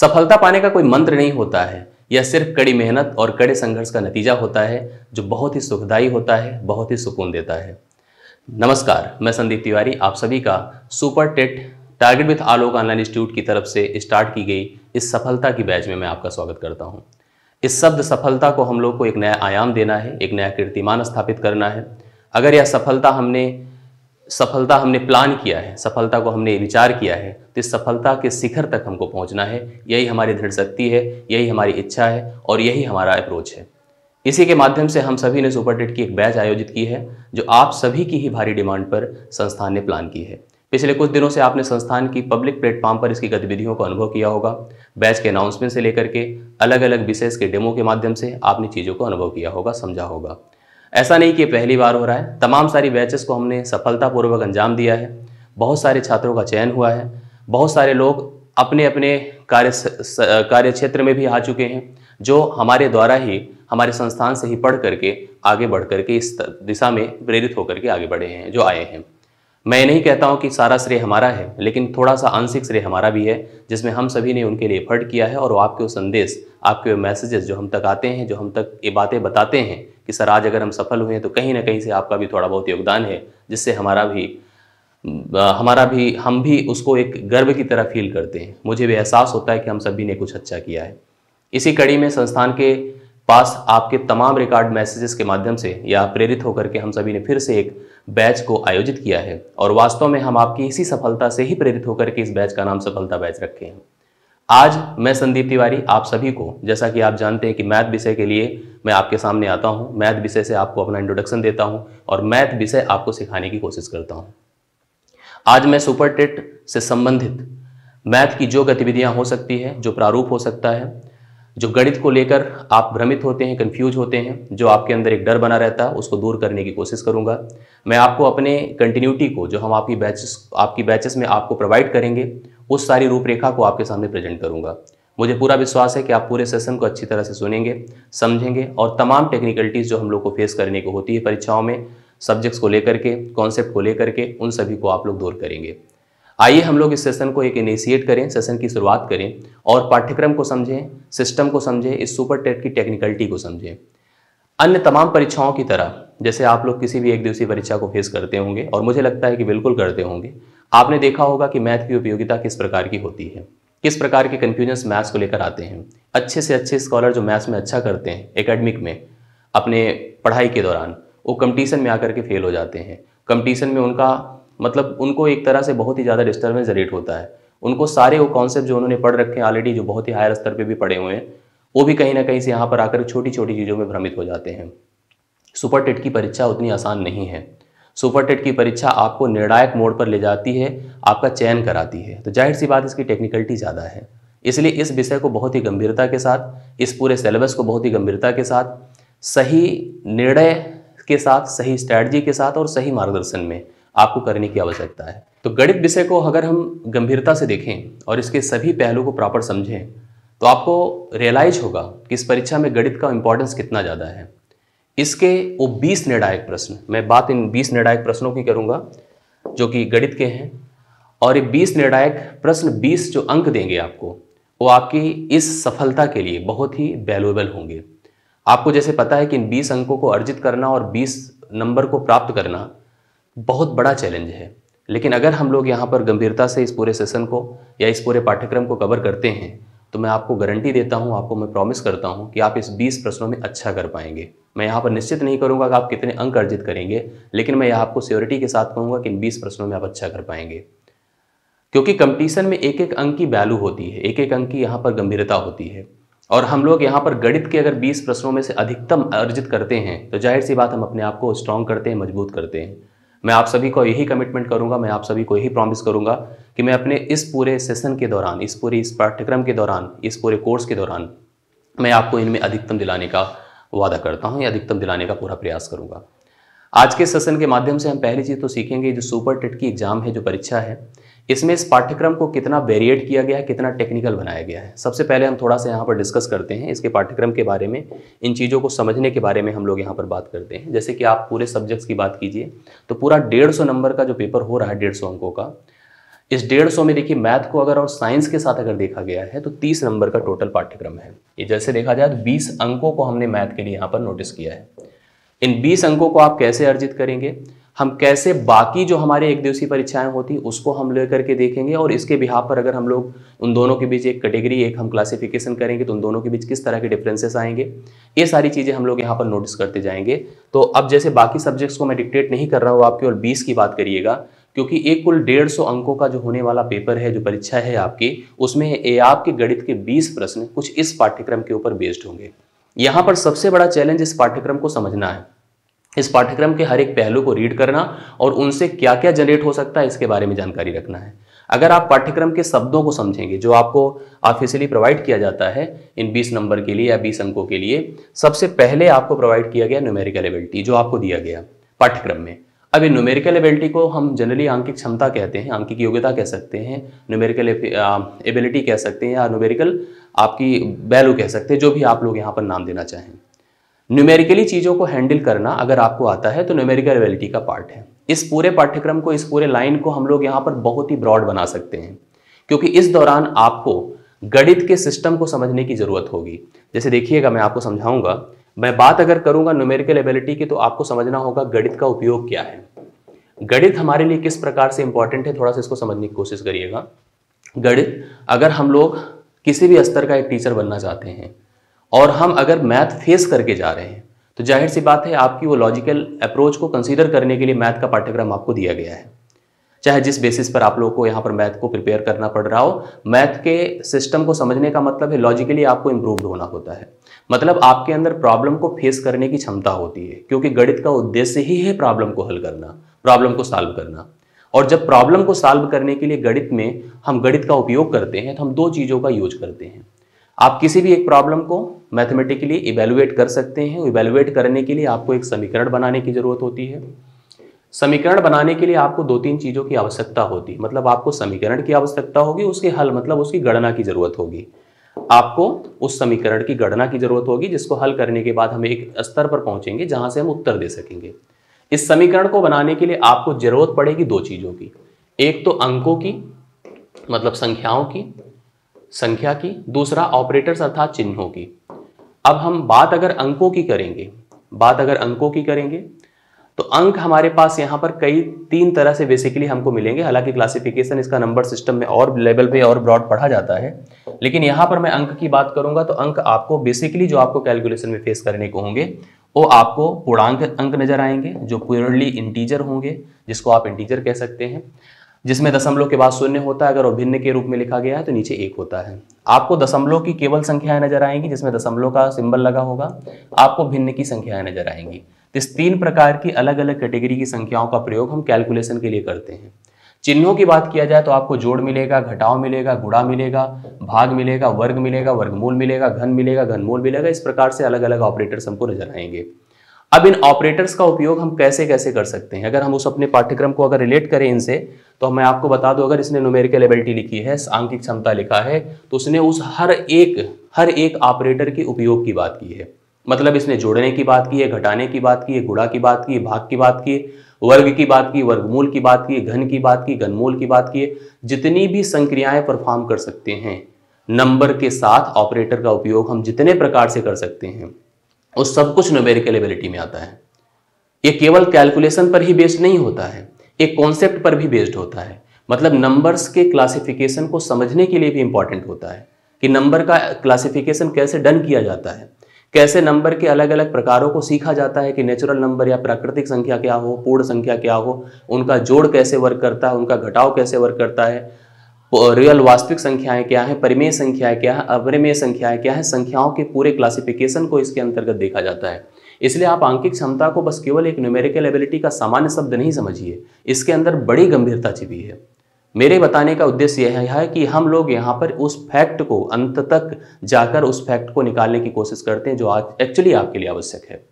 सफलता पाने का कोई मंत्र नहीं होता है। यह सिर्फ़ कड़ी मेहनत और कड़े संघर्ष का नतीजा होता है, जो बहुत ही सुखदायी होता है, बहुत ही सुकून देता है। नमस्कार, मैं संदीप तिवारी, आप सभी का super TET target with Alok online institute की तरफ़ से स्टार्ट की गई इस सफलता की बैच में मैं आपका स्वागत करता हूँ। इस शब्द सफलता को हम लोग को एक नया आयाम देना है, एक नया कीर्तिमान स्थापित करना है। अगर यह सफलता हमने सफलता हमने प्लान किया है, सफलता को हमने विचार किया है तो इस सफलता के शिखर तक हमको पहुँचना है। यही हमारी दृढ़ शक्ति है, यही हमारी इच्छा है और यही हमारा अप्रोच है। इसी के माध्यम से हम सभी ने सुपर टेट की एक बैच आयोजित की है, जो आप सभी की ही भारी डिमांड पर संस्थान ने प्लान की है। पिछले कुछ दिनों से आपने संस्थान की पब्लिक प्लेटफॉर्म पर इसकी गतिविधियों को अनुभव किया होगा। बैच के अनाउंसमेंट से लेकर के अलग अलग विशेष के डेमो के माध्यम से आपने चीज़ों को अनुभव किया होगा, समझा होगा। ऐसा नहीं कि पहली बार हो रहा है। तमाम सारी बैचेस को हमने सफलतापूर्वक अंजाम दिया है। बहुत सारे छात्रों का चयन हुआ है। बहुत सारे लोग अपने अपने कार्य कार्य क्षेत्र में भी आ चुके हैं, जो हमारे द्वारा ही, हमारे संस्थान से ही पढ़ करके आगे बढ़ करके इस दिशा में प्रेरित होकर के आगे बढ़े हैं, जो आए हैं। मैं नहीं कहता हूँ कि सारा श्रेय हमारा है, लेकिन थोड़ा सा आंशिक श्रेय हमारा भी है, जिसमें हम सभी ने उनके लिए एफर्ट किया है और वो आपके वो संदेश, आपके वो मैसेजेस जो हम तक आते हैं, जो हम तक ये बातें बताते हैं कि सर, आज अगर हम सफल हुए हैं तो कहीं ना कहीं से आपका भी थोड़ा बहुत योगदान है, जिससे हमारा भी हमारा भी, हम भी उसको एक गर्व की तरह फील करते हैं। मुझे भी एहसास होता है कि हम सभी ने कुछ अच्छा किया है। इसी कड़ी में संस्थान के पास आपके तमाम रिकॉर्ड मैसेजेस के माध्यम से या प्रेरित होकर के हम सभी ने फिर से एक बैच को आयोजित किया है और वास्तव में हम आपकी इसी सफलता से ही प्रेरित होकर के इस बैच का नाम सफलता बैच रखे हैं। आज मैं संदीप तिवारी आप सभी को, जैसा कि आप जानते हैं कि मैथ विषय के लिए मैं आपके सामने आता हूँ, मैथ विषय से आपको अपना इंट्रोडक्शन देता हूँ और मैथ विषय आपको सिखाने की कोशिश करता हूँ। आज मैं सुपर टेट से संबंधित मैथ की जो गतिविधियाँ हो सकती है, जो प्रारूप हो सकता है जो गणित को लेकर आप भ्रमित होते हैं कंफ्यूज होते हैं, जो आपके अंदर एक डर बना रहता है, उसको दूर करने की कोशिश करूँगा। मैं आपको अपने कंटिन्यूटी को, जो हम आपकी बैचेस आपकी बैचेस में आपको प्रोवाइड करेंगे, उस सारी रूपरेखा को आपके सामने प्रेजेंट करूँगा। मुझे पूरा विश्वास है कि आप पूरे सेशन को अच्छी तरह से सुनेंगे, समझेंगे और तमाम टेक्निकलिटीज़ जो हम लोग को फेस करने को होती है परीक्षाओं में सब्जेक्ट्स को लेकर के कॉन्सेप्ट को लेकर के, उन सभी को आप लोग दूर करेंगे। आइए हम लोग इस सेशन को एक इनिशिएट करें सेशन की शुरुआत करें और पाठ्यक्रम को समझें सिस्टम को समझें, इस सुपर टेट की टेक्निकलिटी को समझें। अन्य तमाम परीक्षाओं की तरह, जैसे आप लोग किसी भी एक दिवसीय परीक्षा को फेस करते होंगे और मुझे लगता है कि बिल्कुल करते होंगे, आपने देखा होगा कि मैथ की उपयोगिता किस प्रकार की होती है, किस प्रकार के कन्फ्यूजन्स मैथ्स को लेकर आते हैं। अच्छे से अच्छे स्कॉलर जो मैथ्स में अच्छा करते हैं एकेडमिक में, अपने पढ़ाई के दौरान, वो कंपटीशन में आकर के फेल हो जाते हैं। कंपटीशन में उनका मतलब उनको एक तरह से बहुत ही ज़्यादा डिस्टर्बेंस जनरेट होता है। उनको सारे वो कॉन्सेप्ट जो उन्होंने पढ़ रखे हैं ऑलरेडी जो बहुत ही हायर स्तर पर भी पढ़े हुए हैं, वो भी कहीं ना कहीं से यहाँ पर आकर छोटी छोटी चीज़ों में भ्रमित हो जाते हैं। सुपर टेट की परीक्षा उतनी आसान नहीं है। सुपर टेट की परीक्षा आपको निर्णायक मोड पर ले जाती है, आपका चयन कराती है। तो ज़ाहिर सी बात, इसकी टेक्निकलिटी ज़्यादा है। इसलिए इस विषय को बहुत ही गंभीरता के साथ, इस पूरे सिलेबस को बहुत ही गंभीरता के साथ, सही निर्णय के साथ, सही स्ट्रैटी के साथ और सही मार्गदर्शन में आपको करने की आवश्यकता है। तो गणित विषय को अगर हम गंभीरता से देखें और इसके सभी पहलू को प्रॉपर समझें तो आपको रियलाइज़ होगा कि इस परीक्षा में गणित का इंपॉर्टेंस कितना ज़्यादा है। इसके वो 20 निर्णायक प्रश्न, मैं बात इन 20 निर्णायक प्रश्नों की करूँगा, जो कि गणित के हैं। और ये 20 निर्णायक प्रश्न 20 जो अंक देंगे आपको, वो आपकी इस सफलता के लिए बहुत ही वैल्यूएबल होंगे। आपको जैसे पता है कि इन 20 अंकों को अर्जित करना और 20 नंबर को प्राप्त करना बहुत बड़ा चैलेंज है। लेकिन अगर हम लोग यहाँ पर गंभीरता से इस पूरे सेशन को या इस पूरे पाठ्यक्रम को कवर करते हैं तो मैं आपको गारंटी देता हूँ, आपको मैं प्रॉमिस करता हूँ कि आप इस 20 प्रश्नों में अच्छा कर पाएँगे। मैं यहाँ पर निश्चित नहीं करूँगा कि आप कितने अंक अर्जित करेंगे, लेकिन मैं यहाँ आपको श्योरिटी के साथ कहूँगा कि इन बीस प्रश्नों में आप अच्छा कर पाएँगे। क्योंकि कंपटीशन में एक एक अंक की वैल्यू होती है एक एक अंक की यहाँ पर गंभीरता होती है। और हम लोग यहाँ पर गणित के अगर 20 प्रश्नों में से अधिकतम अर्जित करते हैं तो ज़ाहिर सी बात हम अपने आप को स्ट्रॉन्ग करते हैं, मज़बूत करते हैं। मैं आप सभी को यही कमिटमेंट करूँगा, मैं आप सभी को यही प्रॉमिस करूँगा कि मैं अपने इस पूरे सेशन के दौरान, इस पूरे, इस पाठ्यक्रम के दौरान, इस पूरे कोर्स के दौरान, मैं आपको इनमें अधिकतम दिलाने का वादा करता हूँ या अधिकतम दिलाने का पूरा प्रयास करूँगा। आज के सेशन के माध्यम से हम पहली चीज़ तो सीखेंगे, जो सुपर टेट की एग्ज़ाम है, जो परीक्षा है इसमें इस पाठ्यक्रम को कितना वेरिएट किया गया है, कितना टेक्निकल बनाया गया है। सबसे पहले हम थोड़ा सा यहाँ पर डिस्कस करते हैं, इसके पाठ्यक्रम के बारे में, इन चीज़ों को समझने के बारे में हम लोग यहाँ पर बात करते हैं। जैसे कि आप पूरे सब्जेक्ट्स की बात कीजिए तो पूरा डेढ़ सौ नंबर का जो पेपर हो रहा है, डेढ़ सौ अंकों का, इस डेढ़ सौ में देखिए मैथ को अगर और साइंस के साथ अगर देखा गया है तो तीस नंबर का टोटल पाठ्यक्रम है। ये जैसे देखा जाए तो बीस अंकों को हमने मैथ के लिए यहाँ पर नोटिस किया है। इन बीस अंकों को आप कैसे अर्जित करेंगे? हम कैसे बाकी जो हमारे एक दिवसीय परीक्षाएँ होती, उसको हम लेकर के देखेंगे और इसके बिहार पर अगर हम लोग, उन दोनों के बीच एक कैटेगरी, एक हम क्लासिफिकेशन करेंगे तो उन दोनों के बीच किस तरह के डिफरेंसेस आएँगे? ये सारी चीज़ें हम लोग यहाँ पर नोटिस करते जाएँगे। तो अब जैसे बाकी सब्जेक्ट्स को मैं डिक्टेट नहीं कर रहा हूँ आप और बीस की बात करिएगा, क्योंकि एक कुल डेढ़ सौ अंकों का जो होने वाला पेपर है, जो परीक्षा है आपकी, उसमें ए, आपके गणित के बीस प्रश्न कुछ इस पाठ्यक्रम के ऊपर बेस्ड होंगे। यहाँ पर सबसे बड़ा चैलेंज इस पाठ्यक्रम को समझना है। इस पाठ्यक्रम के हर एक पहलू को रीड करना और उनसे क्या क्या जनरेट हो सकता है, इसके बारे में जानकारी रखना है। अगर आप पाठ्यक्रम के शब्दों को समझेंगे, जो आपको ऑफिशियली प्रोवाइड किया जाता है, इन 20 नंबर के लिए या 20 अंकों के लिए, सबसे पहले आपको प्रोवाइड किया गया न्यूमेरिकल एबिलिटी जो आपको दिया गया पाठ्यक्रम में। अब ये न्यूमेरिकल एबिलिटी को हम जनरली आंकिक क्षमता कहते हैं, आंकिक योग्यता कह सकते हैं न्यूमेरिकल एबिलिटी कह सकते हैं, या न्यूमेरिकल आपकी वैल्यू कह सकते हैं, जो भी आप लोग यहाँ पर नाम देना चाहें। न्यूमेरिकली चीज़ों को हैंडल करना अगर आपको आता है तो न्यूमेरिकल एबिलिटी का पार्ट है। इस पूरे पाठ्यक्रम को, इस पूरे लाइन को हम लोग यहाँ पर बहुत ही ब्रॉड बना सकते हैं। क्योंकि इस दौरान आपको गणित के सिस्टम को समझने की ज़रूरत होगी। जैसे देखिएगा, मैं आपको समझाऊँगा। मैं बात अगर करूँगा न्यूमेरिकल एबिलिटी की तो आपको समझना होगा गणित का उपयोग क्या है। गणित हमारे लिए किस प्रकार से इंपॉर्टेंट है, थोड़ा सा इसको समझने की कोशिश करिएगा। गणित, अगर हम लोग किसी भी स्तर का एक टीचर बनना चाहते हैं और हम अगर मैथ फेस करके जा रहे हैं तो ज़ाहिर सी बात है आपकी वो लॉजिकल अप्रोच को कंसीडर करने के लिए मैथ का पाठ्यक्रम आपको दिया गया है। चाहे जिस बेसिस पर आप लोगों को यहाँ पर मैथ को प्रिपेयर करना पड़ रहा हो मैथ के सिस्टम को समझने का मतलब है लॉजिकली आपको इम्प्रूव होना होता है। मतलब आपके अंदर प्रॉब्लम को फेस करने की क्षमता होती है, क्योंकि गणित का उद्देश्य ही है प्रॉब्लम को हल करना प्रॉब्लम को सॉल्व करना। और जब प्रॉब्लम को सॉल्व करने के लिए गणित में हम गणित का उपयोग करते हैं तो हम दो चीज़ों का यूज़ करते हैं। आप किसी भी एक प्रॉब्लम को मैथमेटिकली इवेलुएट कर सकते हैं। इवेलुएट करने के लिए आपको एक समीकरण बनाने की ज़रूरत होती है। समीकरण बनाने के लिए आपको दो तीन चीज़ों की आवश्यकता होती है। मतलब आपको समीकरण की आवश्यकता होगी, उसके हल मतलब उसकी गणना की ज़रूरत होगी। आपको उस समीकरण की गणना की ज़रूरत होगी, जिसको हल करने के बाद हम एक स्तर पर पहुँचेंगे, जहाँ से हम उत्तर दे सकेंगे। इस समीकरण को बनाने के लिए आपको ज़रूरत पड़ेगी दो चीज़ों की। एक तो अंकों की मतलब संख्याओं की, संख्या की, दूसरा ऑपरेटर्स अर्थात चिन्हों की। अब हम बात अगर अंकों की करेंगे, बात अगर अंकों की करेंगे तो अंक हमारे पास यहाँ पर कई तीन तरह से बेसिकली हमको मिलेंगे। हालाँकि क्लासिफिकेशन इसका नंबर सिस्टम में और लेवल पे और ब्रॉड पढ़ा जाता है, लेकिन यहाँ पर मैं अंक की बात करूँगा तो अंक आपको बेसिकली जो आपको कैलकुलेशन में फेस करने को होंगे, वो आपको पूर्णांक अंक नज़र आएँगे, जो प्योरली इंटीजर होंगे, जिसको आप इंटीजर कह सकते हैं। जिसमें दशमलव के बाद शून्य होता है, अगर वो भिन्न के रूप में लिखा गया है तो नीचे एक होता है। आपको दशमलव की केवल संख्याएँ नज़र आएँगी, जिसमें दशमलव का सिंबल लगा होगा। आपको भिन्न की संख्याएँ नज़र आएँगी। तो इस तीन प्रकार की अलग अलग कैटेगरी की संख्याओं का प्रयोग हम कैलकुलेशन के लिए करते हैं। चिन्हों की बात किया जाए तो आपको जोड़ मिलेगा, घटाव मिलेगा गुड़ा मिलेगा, भाग मिलेगा, वर्ग मिलेगा, वर्गमूल मिलेगा, घन मिलेगा, घनमूल मिलेगा। इस प्रकार से अलग अलग ऑपरेटर्स हमको नज़र आएँगे। अब इन ऑपरेटर्स का उपयोग हम कैसे कैसे कर सकते हैं? अगर हम उस अपने पाठ्यक्रम को अगर रिलेट करें इनसे तो मैं आपको बता दूँ, अगर इसने न्यूमेरिकल एबिलिटी लिखी है आंकिक क्षमता लिखा है तो उसने उस हर एक हर एक ऑपरेटर के उपयोग की बात की है। मतलब इसने जोड़ने की बात की है, घटाने की बात की है गुड़ा की बात की भाग की बात की है, वर्ग की बात की वर्गमूल की बात की घन की बात की घनमूल की बात की जितनी भी संक्रियाएँ परफॉर्म कर सकते हैं नंबर के साथ ऑपरेटर का उपयोग हम जितने प्रकार से कर सकते हैं वो सब कुछ न्यूमेरिकल एबिलिटी में आता है। ये केवल कैलकुलेशन पर ही बेस्ड नहीं होता है एक कॉन्सेप्ट पर भी बेस्ड होता है। मतलब नंबर्स के क्लासिफिकेशन को समझने के लिए भी इंपॉर्टेंट होता है कि नंबर का क्लासिफिकेशन कैसे डन किया जाता है। कैसे नंबर के अलग अलग प्रकारों को सीखा जाता है कि नेचुरल नंबर या प्राकृतिक संख्या क्या हो, पूर्ण संख्या क्या हो, उनका जोड़ कैसे वर्क करता है, उनका घटाव कैसे वर्क करता है रियल वास्तविक संख्याएँ क्या है, परिमेय संख्याएँ क्या है अपरिमेय संख्याएँ क्या है, संख्याओं के पूरे क्लासिफिकेशन को इसके अंतर्गत देखा जाता है। इसलिए आप आंकिक क्षमता को बस केवल एक न्यूमेरिकल एबिलिटी का सामान्य शब्द नहीं समझिए, इसके अंदर बड़ी गंभीरता छिपी है। मेरे बताने का उद्देश्य यह है कि हम लोग यहाँ पर उस फैक्ट को अंत तक जाकर उस फैक्ट को निकालने की कोशिश करते हैं जो आज एक्चुअली आपके लिए आवश्यक है।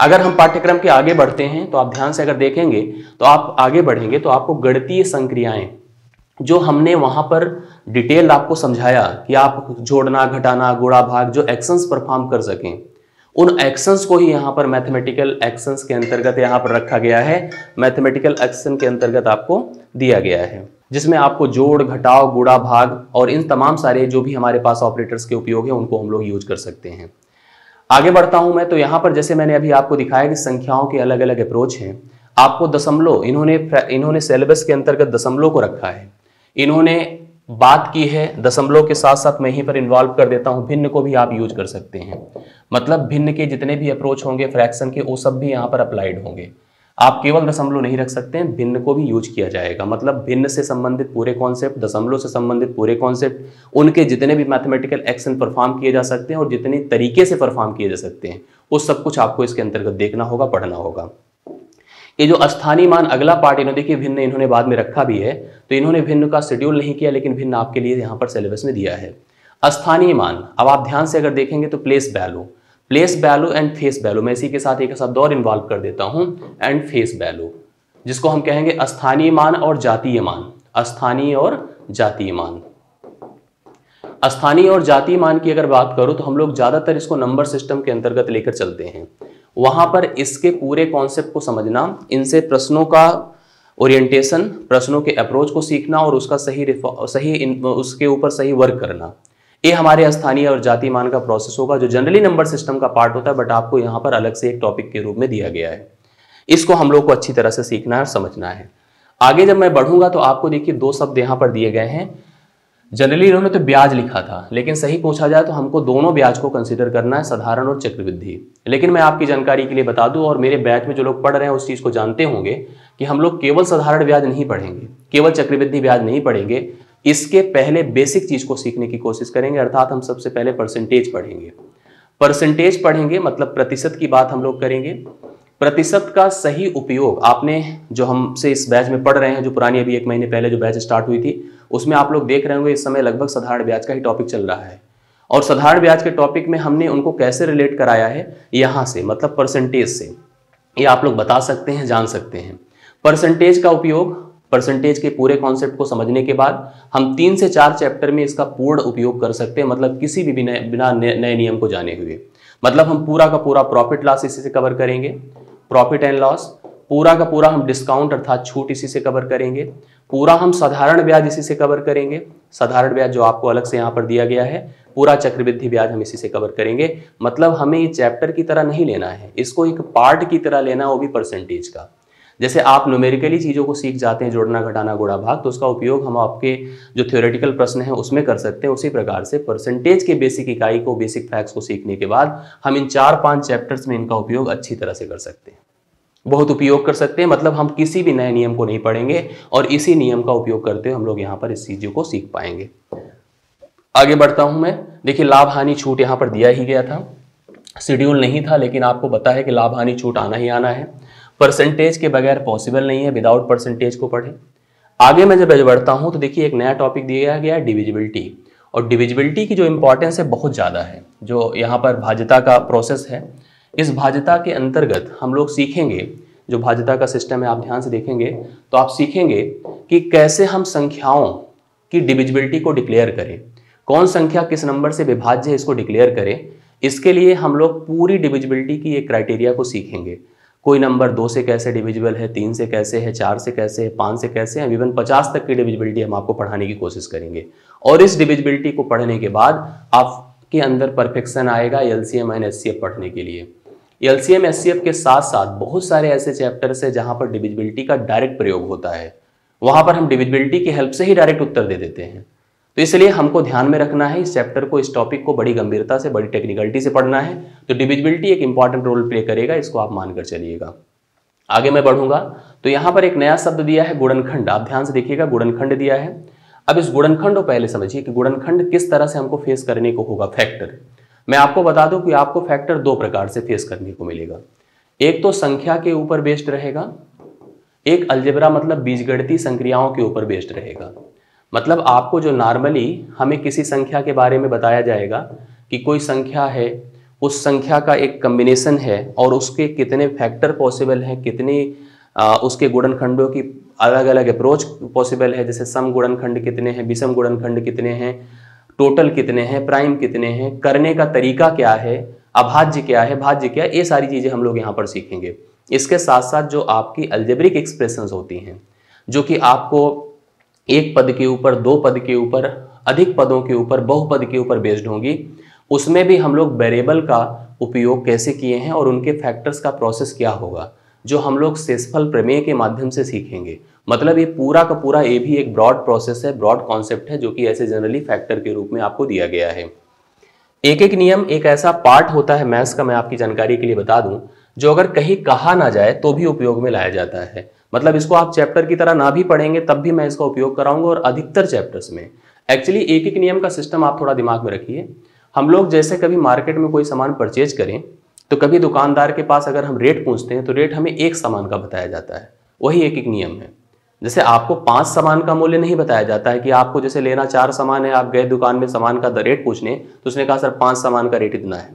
अगर हम पाठ्यक्रम के आगे बढ़ते हैं तो आप ध्यान से अगर देखेंगे तो आप आगे बढ़ेंगे तो आपको गणतीय संक्रियाएँ जो हमने वहाँ पर डिटेल आपको समझाया कि आप जोड़ना, घटाना गुड़ा भाग, जो एक्शंस परफॉर्म कर सकें, उन एक्शंस को ही यहाँ पर मैथमेटिकल एक्शंस के अंतर्गत यहाँ पर रखा गया है। मैथमेटिकल एक्शन के अंतर्गत आपको दिया गया है, जिसमें आपको जोड़, घटाव गुड़ा भाग और इन तमाम सारे जो भी हमारे पास ऑपरेटर्स के उपयोग है, उनको हम लोग यूज़ कर सकते हैं। आगे बढ़ता हूँ मैं तो यहाँ पर जैसे मैंने अभी आपको दिखाया कि संख्याओं के अलग अलग अप्रोच हैं। आपको दशमलव, इन्होंने इन्होंने सिलेबस के अंतर्गत दशमलव को रखा है। इन्होंने बात की है, दशमलव के साथ साथ मैं यहीं पर इन्वॉल्व कर देता हूँ, भिन्न को भी आप यूज़ कर सकते हैं। मतलब भिन्न के जितने भी अप्रोच होंगे फ्रैक्शन के, वो सब भी यहाँ पर अप्लाइड होंगे। आप केवल दशमलव नहीं रख सकते हैं, भिन्न को भी यूज़ किया जाएगा। मतलब भिन्न से संबंधित पूरे कॉन्सेप्ट दशमलव से संबंधित पूरे कॉन्सेप्ट उनके जितने भी मैथमेटिकल एक्शन परफॉर्म किए जा सकते हैं और जितने तरीके से परफॉर्म किए जा सकते हैं, वो सब कुछ आपको इसके अंतर्गत देखना होगा, पढ़ना होगा। ये जो स्थानीय मान अगला पार्ट इन्होंने देखिए, भिन्न इन्होंने बाद में रखा भी है तो इन्होंने भिन्न का शेड्यूल नहीं किया, लेकिन भिन्न आपके लिए यहाँ पर सिलेबस में दिया है। स्थानीय मान, अब आप ध्यान से अगर देखेंगे तो place value place value and face value मैं इसी के साथ एक शब्द और इन्वॉल्व कर देता हूँ एंड फेस वैल्यू जिसको हम कहेंगे स्थानीय मान और जातीय मान स्थानीय और जातीय मान। स्थानीय और जातीय मान की अगर बात करूँ तो हम लोग ज़्यादातर इसको नंबर सिस्टम के अंतर्गत लेकर चलते हैं। वहाँ पर इसके पूरे कॉन्सेप्ट को समझना, इनसे प्रश्नों का ओरिएंटेशन प्रश्नों के अप्रोच को सीखना और उसका सही सही उसके ऊपर सही वर्क करना। ये हमारे स्थानीय और जाति मान का प्रोसेस होगा, जो जनरली नंबर सिस्टम का पार्ट होता है बट आपको यहाँ पर अलग से एक टॉपिक के रूप में दिया गया है। इसको हम लोग को अच्छी तरह से सीखना है और समझना है। आगे जब मैं बढ़ूँगा तो आपको देखिए दो शब्द यहाँ पर दिए गए हैं। जनरली इन्होंने तो ब्याज लिखा था, लेकिन सही पूछा जाए तो हमको दोनों ब्याज को कंसिडर करना है, साधारण और चक्रवृद्धि। लेकिन मैं आपकी जानकारी के लिए बता दूँ, और मेरे बैच में जो लोग पढ़ रहे हैं उस चीज़ को जानते होंगे, कि हम लोग केवल साधारण ब्याज नहीं पढ़ेंगे, केवल चक्रवृद्धि ब्याज नहीं पढ़ेंगे, इसके पहले बेसिक चीज़ को सीखने की कोशिश करेंगे, अर्थात हम सबसे पहले परसेंटेज पढ़ेंगे। परसेंटेज पढ़ेंगे मतलब प्रतिशत की बात हम लोग करेंगे प्रतिशत का सही उपयोग आपने जो हमसे इस बैच में पढ़ रहे हैं, जो पुरानी अभी एक महीने पहले जो बैच स्टार्ट हुई थी, उसमें आप लोग देख रहे होंगे इस समय लगभग साधारण ब्याज का ही टॉपिक चल रहा है। और साधारण ब्याज के टॉपिक में हमने उनको कैसे रिलेट कराया है? यहाँ से मतलब परसेंटेज से। ये आप लोग बता सकते हैं, जान सकते हैं। परसेंटेज का उपयोग परसेंटेज के पूरे कॉन्सेप्ट को समझने के बाद हम तीन से चार चैप्टर में इसका पूर्ण उपयोग कर सकते हैं मतलब किसी भी बिना नए नियम को जाने हुए। मतलब हम पूरा का पूरा प्रॉफिट लॉस इसी से कवर करेंगे। प्रॉफिट एंड लॉस पूरा का पूरा हम डिस्काउंट अर्थात छूट इसी से कवर करेंगे। पूरा हम साधारण ब्याज इसी से कवर करेंगे। साधारण ब्याज जो आपको अलग से यहाँ पर दिया गया है, पूरा चक्रवृद्धि ब्याज हम इसी से कवर करेंगे। मतलब हमें ये चैप्टर की तरह नहीं लेना है। इसको एक पार्ट की तरह लेना वो भी परसेंटेज का। जैसे आप न्यूमेरिकली चीज़ों को सीख जाते हैं, जोड़ना, घटाना गुड़ा भाग तो उसका उपयोग हम आपके जो थ्योरेटिकल प्रश्न है उसमें कर सकते हैं। उसी प्रकार से परसेंटेज के बेसिक इकाई को बेसिक फैक्ट्स को सीखने के बाद हम इन चार पाँच चैप्टर्स में इनका उपयोग अच्छी तरह से कर सकते हैं। बहुत उपयोग कर सकते हैं मतलब हम किसी भी नए नियम को नहीं पढ़ेंगे और इसी नियम का उपयोग करते हुए हम लोग यहाँ पर इस चीज़ों को सीख पाएँगे। आगे बढ़ता हूँ मैं। देखिए, लाभ, हानि, छूट यहाँ पर दिया ही गया था। शेड्यूल नहीं था, लेकिन आपको पता है कि लाभ, हानि, छूट आना ही आना है। परसेंटेज के बगैर पॉसिबल नहीं है विदाउट परसेंटेज को पढ़े। आगे मैं जब बढ़ता हूँ तो देखिए एक नया टॉपिक दिया गया है डिविजिबिलिटी और डिविजिबिलिटी की जो इंपॉर्टेंस है, बहुत ज़्यादा है, जो यहाँ पर भाजता का प्रोसेस है। इस भाजता के अंतर्गत हम लोग सीखेंगे, जो भाजता का सिस्टम है, आप ध्यान से देखेंगे तो आप सीखेंगे कि कैसे हम संख्याओं की डिविजिबिलिटी को डिक्लेयर करें। कौन संख्या किस नंबर से विभाज्य है, इसको डिक्लेयर करें। इसके लिए हम लोग पूरी डिविजिबिलिटी की एक क्राइटेरिया को सीखेंगे। कोई नंबर दो से कैसे डिविजिबल है, तीन से कैसे है, चार से कैसे है, पाँच से कैसे है इवन पचास तक की डिविजिबिलिटी हम आपको पढ़ाने की कोशिश करेंगे। और इस डिविजिबिलिटी को पढ़ने के बाद आपके अंदर परफेक्शन आएगा L C M and S पढ़ने के लिए। एल सी एम एस के साथ साथ बहुत सारे ऐसे चैप्टर्स है जहाँ पर डिविजिबिलिटी का डायरेक्ट प्रयोग होता है। वहाँ पर हम डिविजिबिलिटी की हेल्प से ही डायरेक्ट उत्तर दे देते हैं। तो इसलिए हमको ध्यान में रखना है, इस चैप्टर को, इस टॉपिक को बड़ी गंभीरता से, बड़ी टेक्निकलिटी से पढ़ना है। तो डिविजिबिलिटी एक इंपॉर्टेंट रोल प्ले करेगा, इसको आप मानकर चलिएगा। आगे मैं बढ़ूँगा। तो यहाँ पर एक नया शब्द दिया है गुड़नखंड आप ध्यान से देखिएगा गुड़नखंड दिया है। अब इस गुड़नखंड को पहले समझिए कि गुणनखंड किस तरह से हमको फेस करने को होगा। फैक्टर मैं आपको बता दूँ कि आपको फैक्टर दो प्रकार से फेस करने को मिलेगा। एक तो संख्या के ऊपर बेस्ड रहेगा। एक अलजेबरा मतलब बीजगणितीय संक्रियाओं के ऊपर बेस्ड रहेगा। मतलब आपको जो नॉर्मली हमें किसी संख्या के बारे में बताया जाएगा कि कोई संख्या है उस संख्या का एक कम्बिनेशन है और उसके कितने फैक्टर पॉसिबल हैं कितने आ, उसके गुणनखंडों की अलग अलग अप्रोच पॉसिबल है जैसे सम गुणनखंड कितने हैं विषम गुणनखंड कितने हैं टोटल कितने हैं प्राइम कितने हैं करने का तरीका क्या है अभाज्य क्या है भाज्य क्या है ये सारी चीज़ें हम लोग यहाँ पर सीखेंगे। इसके साथ साथ जो आपकी अल्जेब्रिक एक्सप्रेशन होती हैं जो कि आपको एक पद के ऊपर, दो पद के ऊपर, अधिक पदों के ऊपर, बहुपद के ऊपर बेस्ड होंगी। उसमें भी हम लोग वेरिएबल का उपयोग कैसे किए हैं और उनके फैक्टर्स का प्रोसेस क्या होगा, जो हम लोग सेसफल प्रमेय के माध्यम से सीखेंगे। मतलब ये पूरा का पूरा ये भी एक ब्रॉड प्रोसेस है ब्रॉड कॉन्सेप्ट है, जो कि ऐसे जनरली फैक्टर के रूप में आपको दिया गया है। एक एक नियम, एक ऐसा पार्ट होता है मैथ्स का, मैं आपकी जानकारी के लिए बता दूँ, जो अगर कहीं कहा ना जाए तो भी उपयोग में लाया जाता है। मतलब इसको आप चैप्टर की तरह ना भी पढ़ेंगे, तब भी मैं इसका उपयोग कराऊँगा और अधिकतर चैप्टर्स में। एक्चुअली एक एक नियम का सिस्टम आप थोड़ा दिमाग में रखिए। हम लोग जैसे कभी मार्केट में कोई सामान परचेज करें तो कभी दुकानदार के पास अगर हम रेट पूछते हैं तो रेट हमें एक सामान का बताया जाता है। वही एक एक नियम है। जैसे आपको पाँच सामान का मूल्य नहीं बताया जाता है कि आपको जैसे लेना चार सामान है, आप गए दुकान में सामान का रेट पूछने तो उसने कहा, सर, पाँच सामान का रेट इतना है।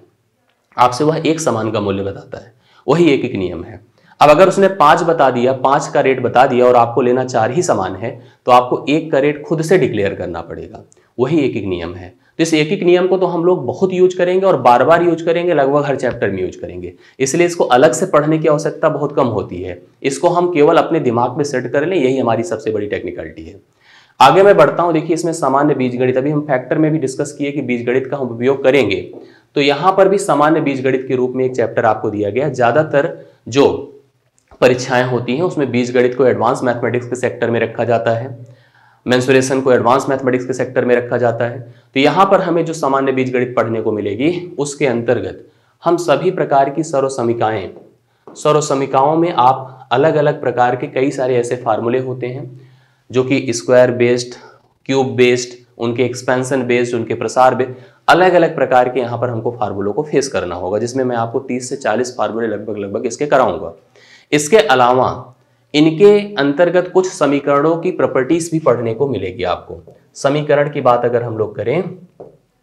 आपसे वह एक सामान का मूल्य बताता है। वही एक एक नियम है। अब अगर उसने पाँच बता दिया, पाँच का रेट बता दिया और आपको लेना चार ही सामान है तो आपको एक का रेट खुद से डिक्लेयर करना पड़ेगा। वही एक एक नियम है। तो इस एक एक नियम को तो हम लोग बहुत यूज़ करेंगे और बार बार यूज़ करेंगे, लगभग हर चैप्टर में यूज़ करेंगे। इसलिए इसको अलग से पढ़ने की आवश्यकता बहुत कम होती है। इसको हम केवल अपने दिमाग में सेट कर लें, यही हमारी सबसे बड़ी टेक्निकलिटी है। आगे मैं बढ़ता हूँ, देखिए इसमें सामान्य बीज गणित अभी हम फैक्टर में भी डिस्कस किए कि बीज गणित का हम उपयोग करेंगे। तो यहाँ पर भी सामान्य बीज गणित के रूप में एक चैप्टर आपको दिया गया ज़्यादातर जो परीक्षाएँ होती हैं, उसमें बीज गणित को एडवांस मैथमेटिक्स के सेक्टर में रखा जाता है मेंसुरेशन को एडवांस मैथमेटिक्स के सेक्टर में रखा जाता है। तो यहाँ पर हमें जो सामान्य बीज गणित पढ़ने को मिलेगी, उसके अंतर्गत हम सभी प्रकार की सर्वसमिकाएँ, सर्वसमिकाओं में आप अलग अलग प्रकार के कई सारे ऐसे फार्मूले होते हैं, जो कि स्क्वायर बेस्ड क्यूब बेस्ड उनके एक्सपेंशन बेस्ड उनके प्रसार बेस्ड अलग अलग प्रकार के यहाँ पर हमको फार्मूलों को फेस करना होगा, जिसमें मैं आपको 30 से 40 फार्मूले लगभग लगभग इसके कराऊँगा। इसके अलावा इनके अंतर्गत कुछ समीकरणों की प्रॉपर्टीज़ भी पढ़ने को मिलेगी आपको। समीकरण की बात अगर हम लोग करें,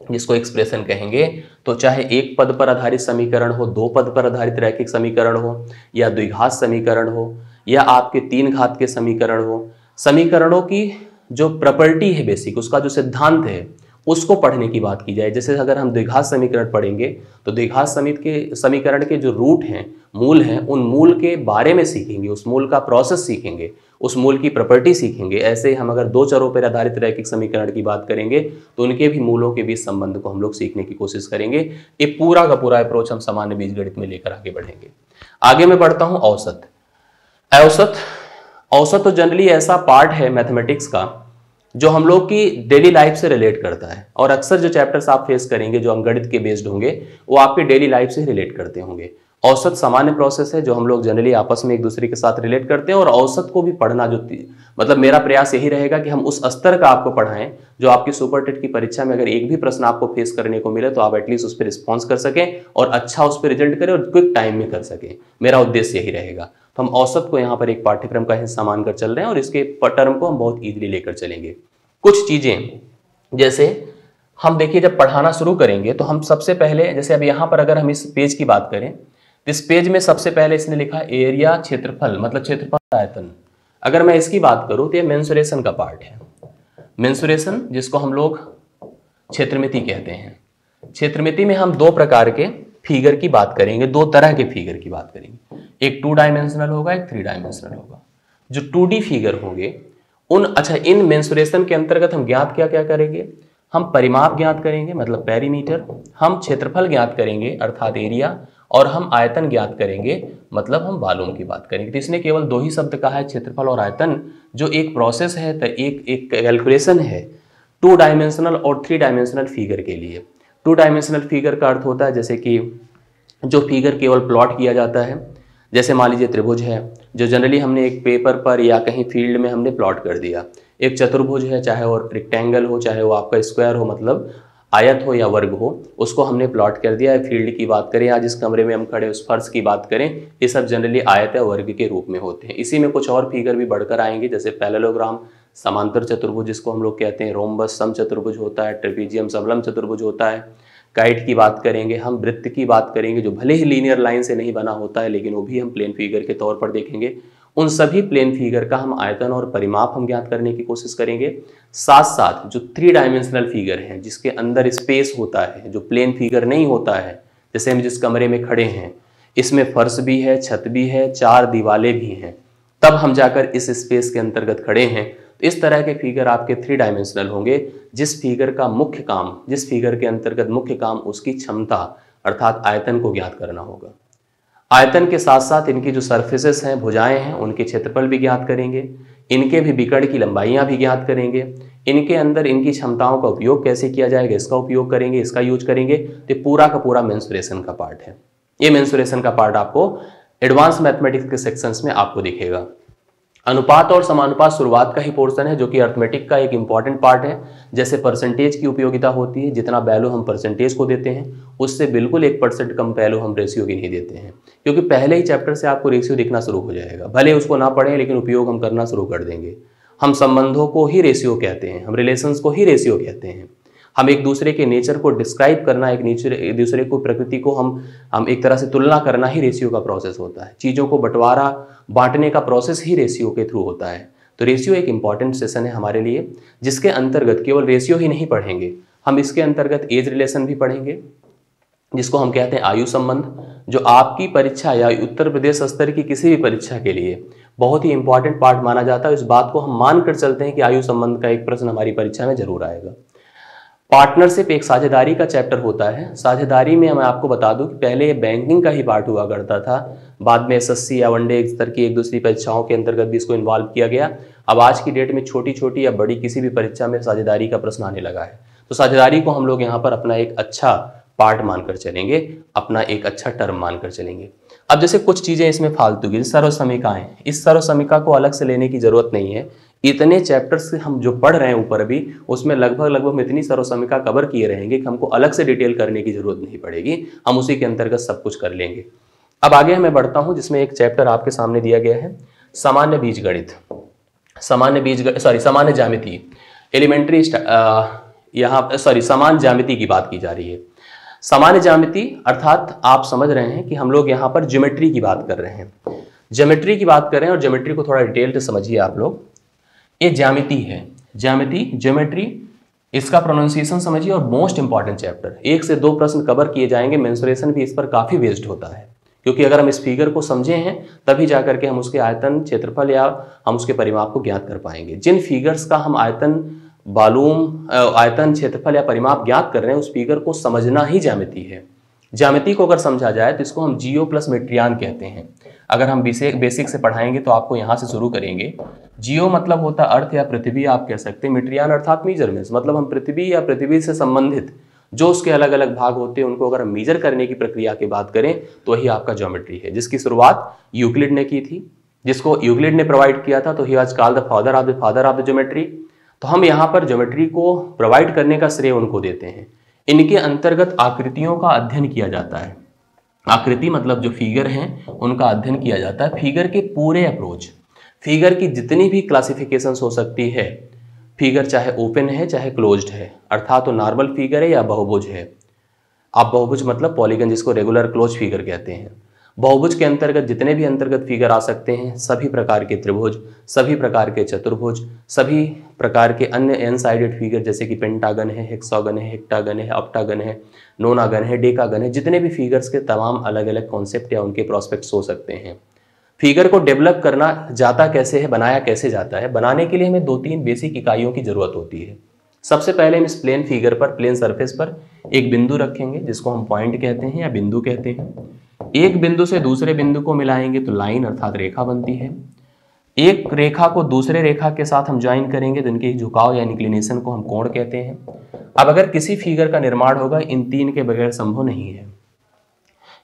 जिसको एक्सप्रेशन कहेंगे तो चाहे एक पद पर आधारित समीकरण हो, दो पद पर आधारित रैखिक समीकरण हो, या द्विघात समीकरण हो, या आपके तीन घात के समीकरण हो, समीकरणों की जो प्रॉपर्टी है बेसिक उसका जो सिद्धांत है उसको पढ़ने की बात की जाए। जैसे अगर हम द्विघात समीकरण पढ़ेंगे तो द्विघात समित के, समीकरण के जो रूट हैं, मूल हैं, उन मूल के बारे में सीखेंगे, उस मूल का प्रोसेस सीखेंगे, उस मूल की प्रॉपर्टी सीखेंगे। ऐसे हम अगर दो चरों पर आधारित रैखिक समीकरण की बात करेंगे तो उनके भी मूलों के बीच संबंध को हम लोग सीखने की कोशिश करेंगे। ये पूरा का पूरा अप्रोच हम सामान्य बीज में लेकर आगे बढ़ेंगे। आगे मैं बढ़ता हूँ औसत। औसत औसत तो जनरली ऐसा पार्ट है मैथमेटिक्स का जो हम लोग की डेली लाइफ से रिलेट करता है। और अक्सर जो चैप्टर्स आप फेस करेंगे, जो अंगणित के बेस्ड होंगे, वो आपके डेली लाइफ से रिलेट करते होंगे। औसत सामान्य प्रोसेस है जो हम लोग जनरली आपस में एक दूसरे के साथ रिलेट करते हैं और औसत को भी पढ़ना जो मतलब मेरा प्रयास यही रहेगा कि हम उस स्तर का आपको पढ़ाएँ, जो आपकी सुपर टेट की परीक्षा में अगर एक भी प्रश्न आपको फेस करने को मिले तो आप एटलीस्ट उस पर रिस्पॉन्स कर सकें और अच्छा उस पर रिज़ल्ट करें और क्विक टाइम में कर सकें। मेरा उद्देश्य यही रहेगा। तो हम औसत को यहाँ पर एक पाठ्यक्रम का हिस्सा मानकर चल रहे हैं और इसके टर्म को हम बहुत ईजिली लेकर चलेंगे। कुछ चीज़ें, जैसे हम देखिए, जब पढ़ाना शुरू करेंगे तो हम सबसे पहले, जैसे अब यहाँ पर अगर हम इस पेज की बात करें, इस पेज में सबसे पहले इसने लिखा एरिया क्षेत्रफल मतलब क्षेत्रफल आयतन। अगर मैं इसकी बात करूँ तो ये मेंसुरेशन का पार्ट है। मेंसुरेशन जिसको हम लोग क्षेत्रमिति कहते हैं। क्षेत्रमिति में हम दो प्रकार के फिगर की बात करेंगे, दो तरह के फिगर की बात करेंगे। एक टू डायमेंशनल होगा, एक थ्री डायमेंशनल होगा। जो टू फिगर होंगे, उन अच्छा इन मेंसुरेशन के अंतर्गत हम ज्ञात क्या क्या करेंगे? हम परिमाप ज्ञात करेंगे मतलब पेरीमीटर हम क्षेत्रफल ज्ञात करेंगे, अर्थात एरिया और हम आयतन ज्ञात करेंगे मतलब हम वॉल्यूम की बात करेंगे। तो इसने केवल दो ही शब्द कहा है, क्षेत्रफल और आयतन, जो एक प्रोसेस है तो एक एक कैलकुलेशन है टू डायमेंशनल और थ्री डायमेंशनल फिगर के लिए। टू डायमेंशनल फिगर का अर्थ होता है, जैसे कि जो फिगर केवल प्लॉट किया जाता है। जैसे मान लीजिए त्रिभुज है, जो जनरली हमने एक पेपर पर या कहीं फ़ील्ड में हमने प्लॉट कर दिया। एक चतुर्भुज है, चाहे वो रेक्टेंगल हो, चाहे वो आपका स्क्वायर हो मतलब आयत हो या वर्ग हो, उसको हमने प्लॉट कर दिया। है फ़ील्ड की बात करें, या जिस कमरे में हम खड़े उस फर्श की बात करें, ये सब जनरली आयत या वर्ग के रूप में होते हैं। इसी में कुछ और फिगर भी बढ़कर आएँगे, जैसे पैलेलोग्राम समांतर चतुर्भुज जिसको हम लोग कहते हैं, रोमबस सम चतुर्भुज होता है, ट्रिपीजियम सबलम चतुर्भुज होता है। काइट की बात करेंगे, हम वृत्त की बात करेंगे, जो भले ही लीनियर लाइन से नहीं बना होता है, लेकिन वो भी हम प्लेन फिगर के तौर पर देखेंगे। उन सभी प्लेन फिगर का हम आयतन और परिमाप हम ज्ञात करने की कोशिश करेंगे। साथ साथ जो थ्री डायमेंशनल फिगर है, जिसके अंदर स्पेस होता है, जो प्लेन फिगर नहीं होता है, जैसे हम जिस कमरे में खड़े हैं, इसमें फर्श भी है, छत भी है, चार दीवालें भी हैं, तब हम जाकर इस स्पेस के अंतर्गत खड़े हैं। इस तरह के फिगर आपके थ्री डायमेंशनल होंगे, जिस फिगर का मुख्य काम, जिस फिगर के अंतर्गत मुख्य काम उसकी क्षमता, अर्थात आयतन को ज्ञात करना होगा। आयतन के साथ साथ इनकी जो सर्फेसेस हैं, भुजाएँ हैं, उनके क्षेत्रफल भी ज्ञात करेंगे, इनके भी बिकड़ की लंबाइयाँ भी ज्ञात करेंगे, इनके अंदर इनकी क्षमताओं का उपयोग कैसे किया जाएगा, इसका उपयोग करेंगे, इसका यूज़ करेंगे तो पूरा का पूरा मेंसुरेशन का पार्ट है। ये मेंसुरेशन का पार्ट आपको एडवांस मैथमेटिक्स के सेक्शंस में आपको दिखेगा। अनुपात और समानुपात शुरुआत का ही पोर्शन है, जो कि अर्थमेटिक का एक इंपॉर्टेंट पार्ट है। जैसे परसेंटेज की उपयोगिता होती है, जितना वैल्यू हम परसेंटेज को देते हैं, उससे बिल्कुल एक परसेंट कम वैल्यू हम रेशियो की नहीं देते हैं। क्योंकि पहले ही चैप्टर से आपको रेशियो दिखना शुरू हो जाएगा। भले उसको ना पढ़ें, लेकिन उपयोग हम करना शुरू कर देंगे। हम संबंधों को ही रेशियो कहते हैं, हम रिलेशंस को ही रेशियो कहते हैं। हम एक दूसरे के नेचर को डिस्क्राइब करना, एक नेचर एक दूसरे को, प्रकृति को हम हम एक तरह से तुलना करना ही रेशियो का प्रोसेस होता है। चीज़ों को बंटवारा, बांटने का प्रोसेस ही रेशियो के थ्रू होता है। तो रेशियो एक इंपॉर्टेंट सेशन है हमारे लिए, जिसके अंतर्गत केवल रेशियो ही नहीं पढ़ेंगे। हम इसके अंतर्गत एज रिलेशन भी पढ़ेंगे, जिसको हम कहते हैं आयु संबंध, जो आपकी परीक्षा या उत्तर प्रदेश स्तर की किसी भी परीक्षा के लिए बहुत ही इंपॉर्टेंट पार्ट माना जाता है। इस बात को हम मान कर चलते हैं कि आयु संबंध का एक प्रश्न हमारी परीक्षा में ज़रूर आएगा। पार्टनरशिप एक साझेदारी का चैप्टर होता है। साझेदारी में मैं आपको बता दूँ कि पहले ये बैंकिंग का ही पार्ट हुआ करता था। बाद में एसएससी या वनडे स्तर की एक दूसरी परीक्षाओं के अंतर्गत भी इसको इन्वॉल्व किया गया। अब आज की डेट में छोटी छोटी या बड़ी किसी भी परीक्षा में साझेदारी का प्रश्न आने लगा है। तो साझेदारी को हम लोग यहाँ पर अपना एक अच्छा पार्ट मानकर चलेंगे, अपना एक अच्छा टर्म मानकर चलेंगे। अब जैसे कुछ चीज़ें इसमें फालतू की सर्व समीकाएँ इस सर्व समीका को अलग से लेने की ज़रूरत नहीं है। इतने चैप्टर्स हम जो पढ़ रहे हैं ऊपर अभी, उसमें लगभग लगभग हम इतनी सर्व समीका कवर किए रहेंगे कि हमको अलग से डिटेल करने की ज़रूरत नहीं पड़ेगी। हम उसी के अंतर्गत सब कुछ कर लेंगे। अब आगे मैं बढ़ता हूँ, जिसमें एक चैप्टर आपके सामने दिया गया है, सामान्य बीज गणित सामान्य बीज सॉरी सामान्य जामिति एलिमेंट्री यहाँ सॉरी समान जामिति की बात की जा रही है। सामान्य जामिति अर्थात आप समझ रहे हैं कि हम लोग यहाँ पर ज्योमेट्री की बात कर रहे हैं। ज्योमेट्री की बात कर रहे हैं और ज्योमेट्री को थोड़ा डिटेल से समझिए आप लोग। ये ज्यामिति है। ज्यामिति, ज्योमेट्री, इसका प्रोनाउंसिएशन समझिए और मोस्ट इंपॉर्टेंट चैप्टर एक से दो प्रश्न कवर किए जाएँगे मेंसुरेशन भी इस पर काफ़ी वेस्ड होता है। क्योंकि अगर हम इस फिगर को समझे हैं, तभी जाकर के हम उसके आयतन, क्षेत्रफल या हम उसके परिमाप को ज्ञात कर पाएँगे। जिन फिगर्स का हम आयतन, बालूम आयतन, क्षेत्रफल या परिमाप ज्ञात कर रहे हैं, उस फिगर को समझना ही ज्यामिति है। ज्यामिति को अगर समझा जाए तो इसको हम जियो प्लस मेट्रियान कहते हैं। अगर हम बेसिक बेसिक से पढ़ाएँगे तो आपको यहाँ से शुरू करेंगे। जियो मतलब होता अर्थ या पृथ्वी, आप कह सकते हैं। मेट्रियान अर्थात मीजरमेंट्स मतलब हम पृथ्वी या पृथ्वी से संबंधित जो उसके अलग अलग भाग होते हैं, उनको अगर हम मीजर करने की प्रक्रिया की बात करें तो वही आपका ज्योमेट्री है। जिसकी शुरुआत यूक्लिड ने की थी। जिसको यूक्लिड ने प्रोवाइड किया था तो he was call the father of the father of the geometry तो हम यहाँ पर ज्योमेट्री को प्रोवाइड करने का श्रेय उनको देते हैं। इनके अंतर्गत आकृतियों का अध्ययन किया जाता है। आकृति मतलब जो फिगर हैं, उनका अध्ययन किया जाता है। फिगर के पूरे अप्रोच फिगर की जितनी भी क्लासिफिकेशन हो सकती है फिगर चाहे ओपन है, चाहे क्लोज्ड है, अर्थात तो नॉर्मल फिगर है या बहुभुज है। आप बहुभुज मतलब पॉलीगन जिसको रेगुलर क्लोज फिगर कहते हैं। बहुभुज के अंतर्गत जितने भी अंतर्गत फिगर आ सकते हैं, सभी प्रकार के त्रिभुज, सभी प्रकार के चतुर्भुज, सभी प्रकार के अन्य एन साइडेड फिगर जैसे कि पेंटागन है हेक्सागन है हेक्टागन है ऑप्टागन है नोनागन है डेकागन है, जितने भी फिगर्स के तमाम अलग अलग कॉन्सेप्ट या उनके प्रोस्पेक्ट्स हो सकते हैं। फिगर को डेवलप करना जाता कैसे है, बनाया कैसे जाता है? बनाने के लिए हमें दो तीन बेसिक इकाइयों की ज़रूरत होती है। सबसे पहले हम इस प्लेन फिगर पर प्लेन सरफेस पर एक बिंदु रखेंगे, जिसको हम पॉइंट कहते हैं या बिंदु कहते हैं। एक बिंदु से दूसरे बिंदु को मिलाएँगे तो लाइन अर्थात रेखा बनती है। एक रेखा को दूसरे रेखा के साथ हम ज्वाइन करेंगे तो इनके झुकाव या इंक्लिनेशन को हम कोण कहते हैं। अब अगर किसी फिगर का निर्माण होगा, इन तीन के बगैर संभव नहीं है।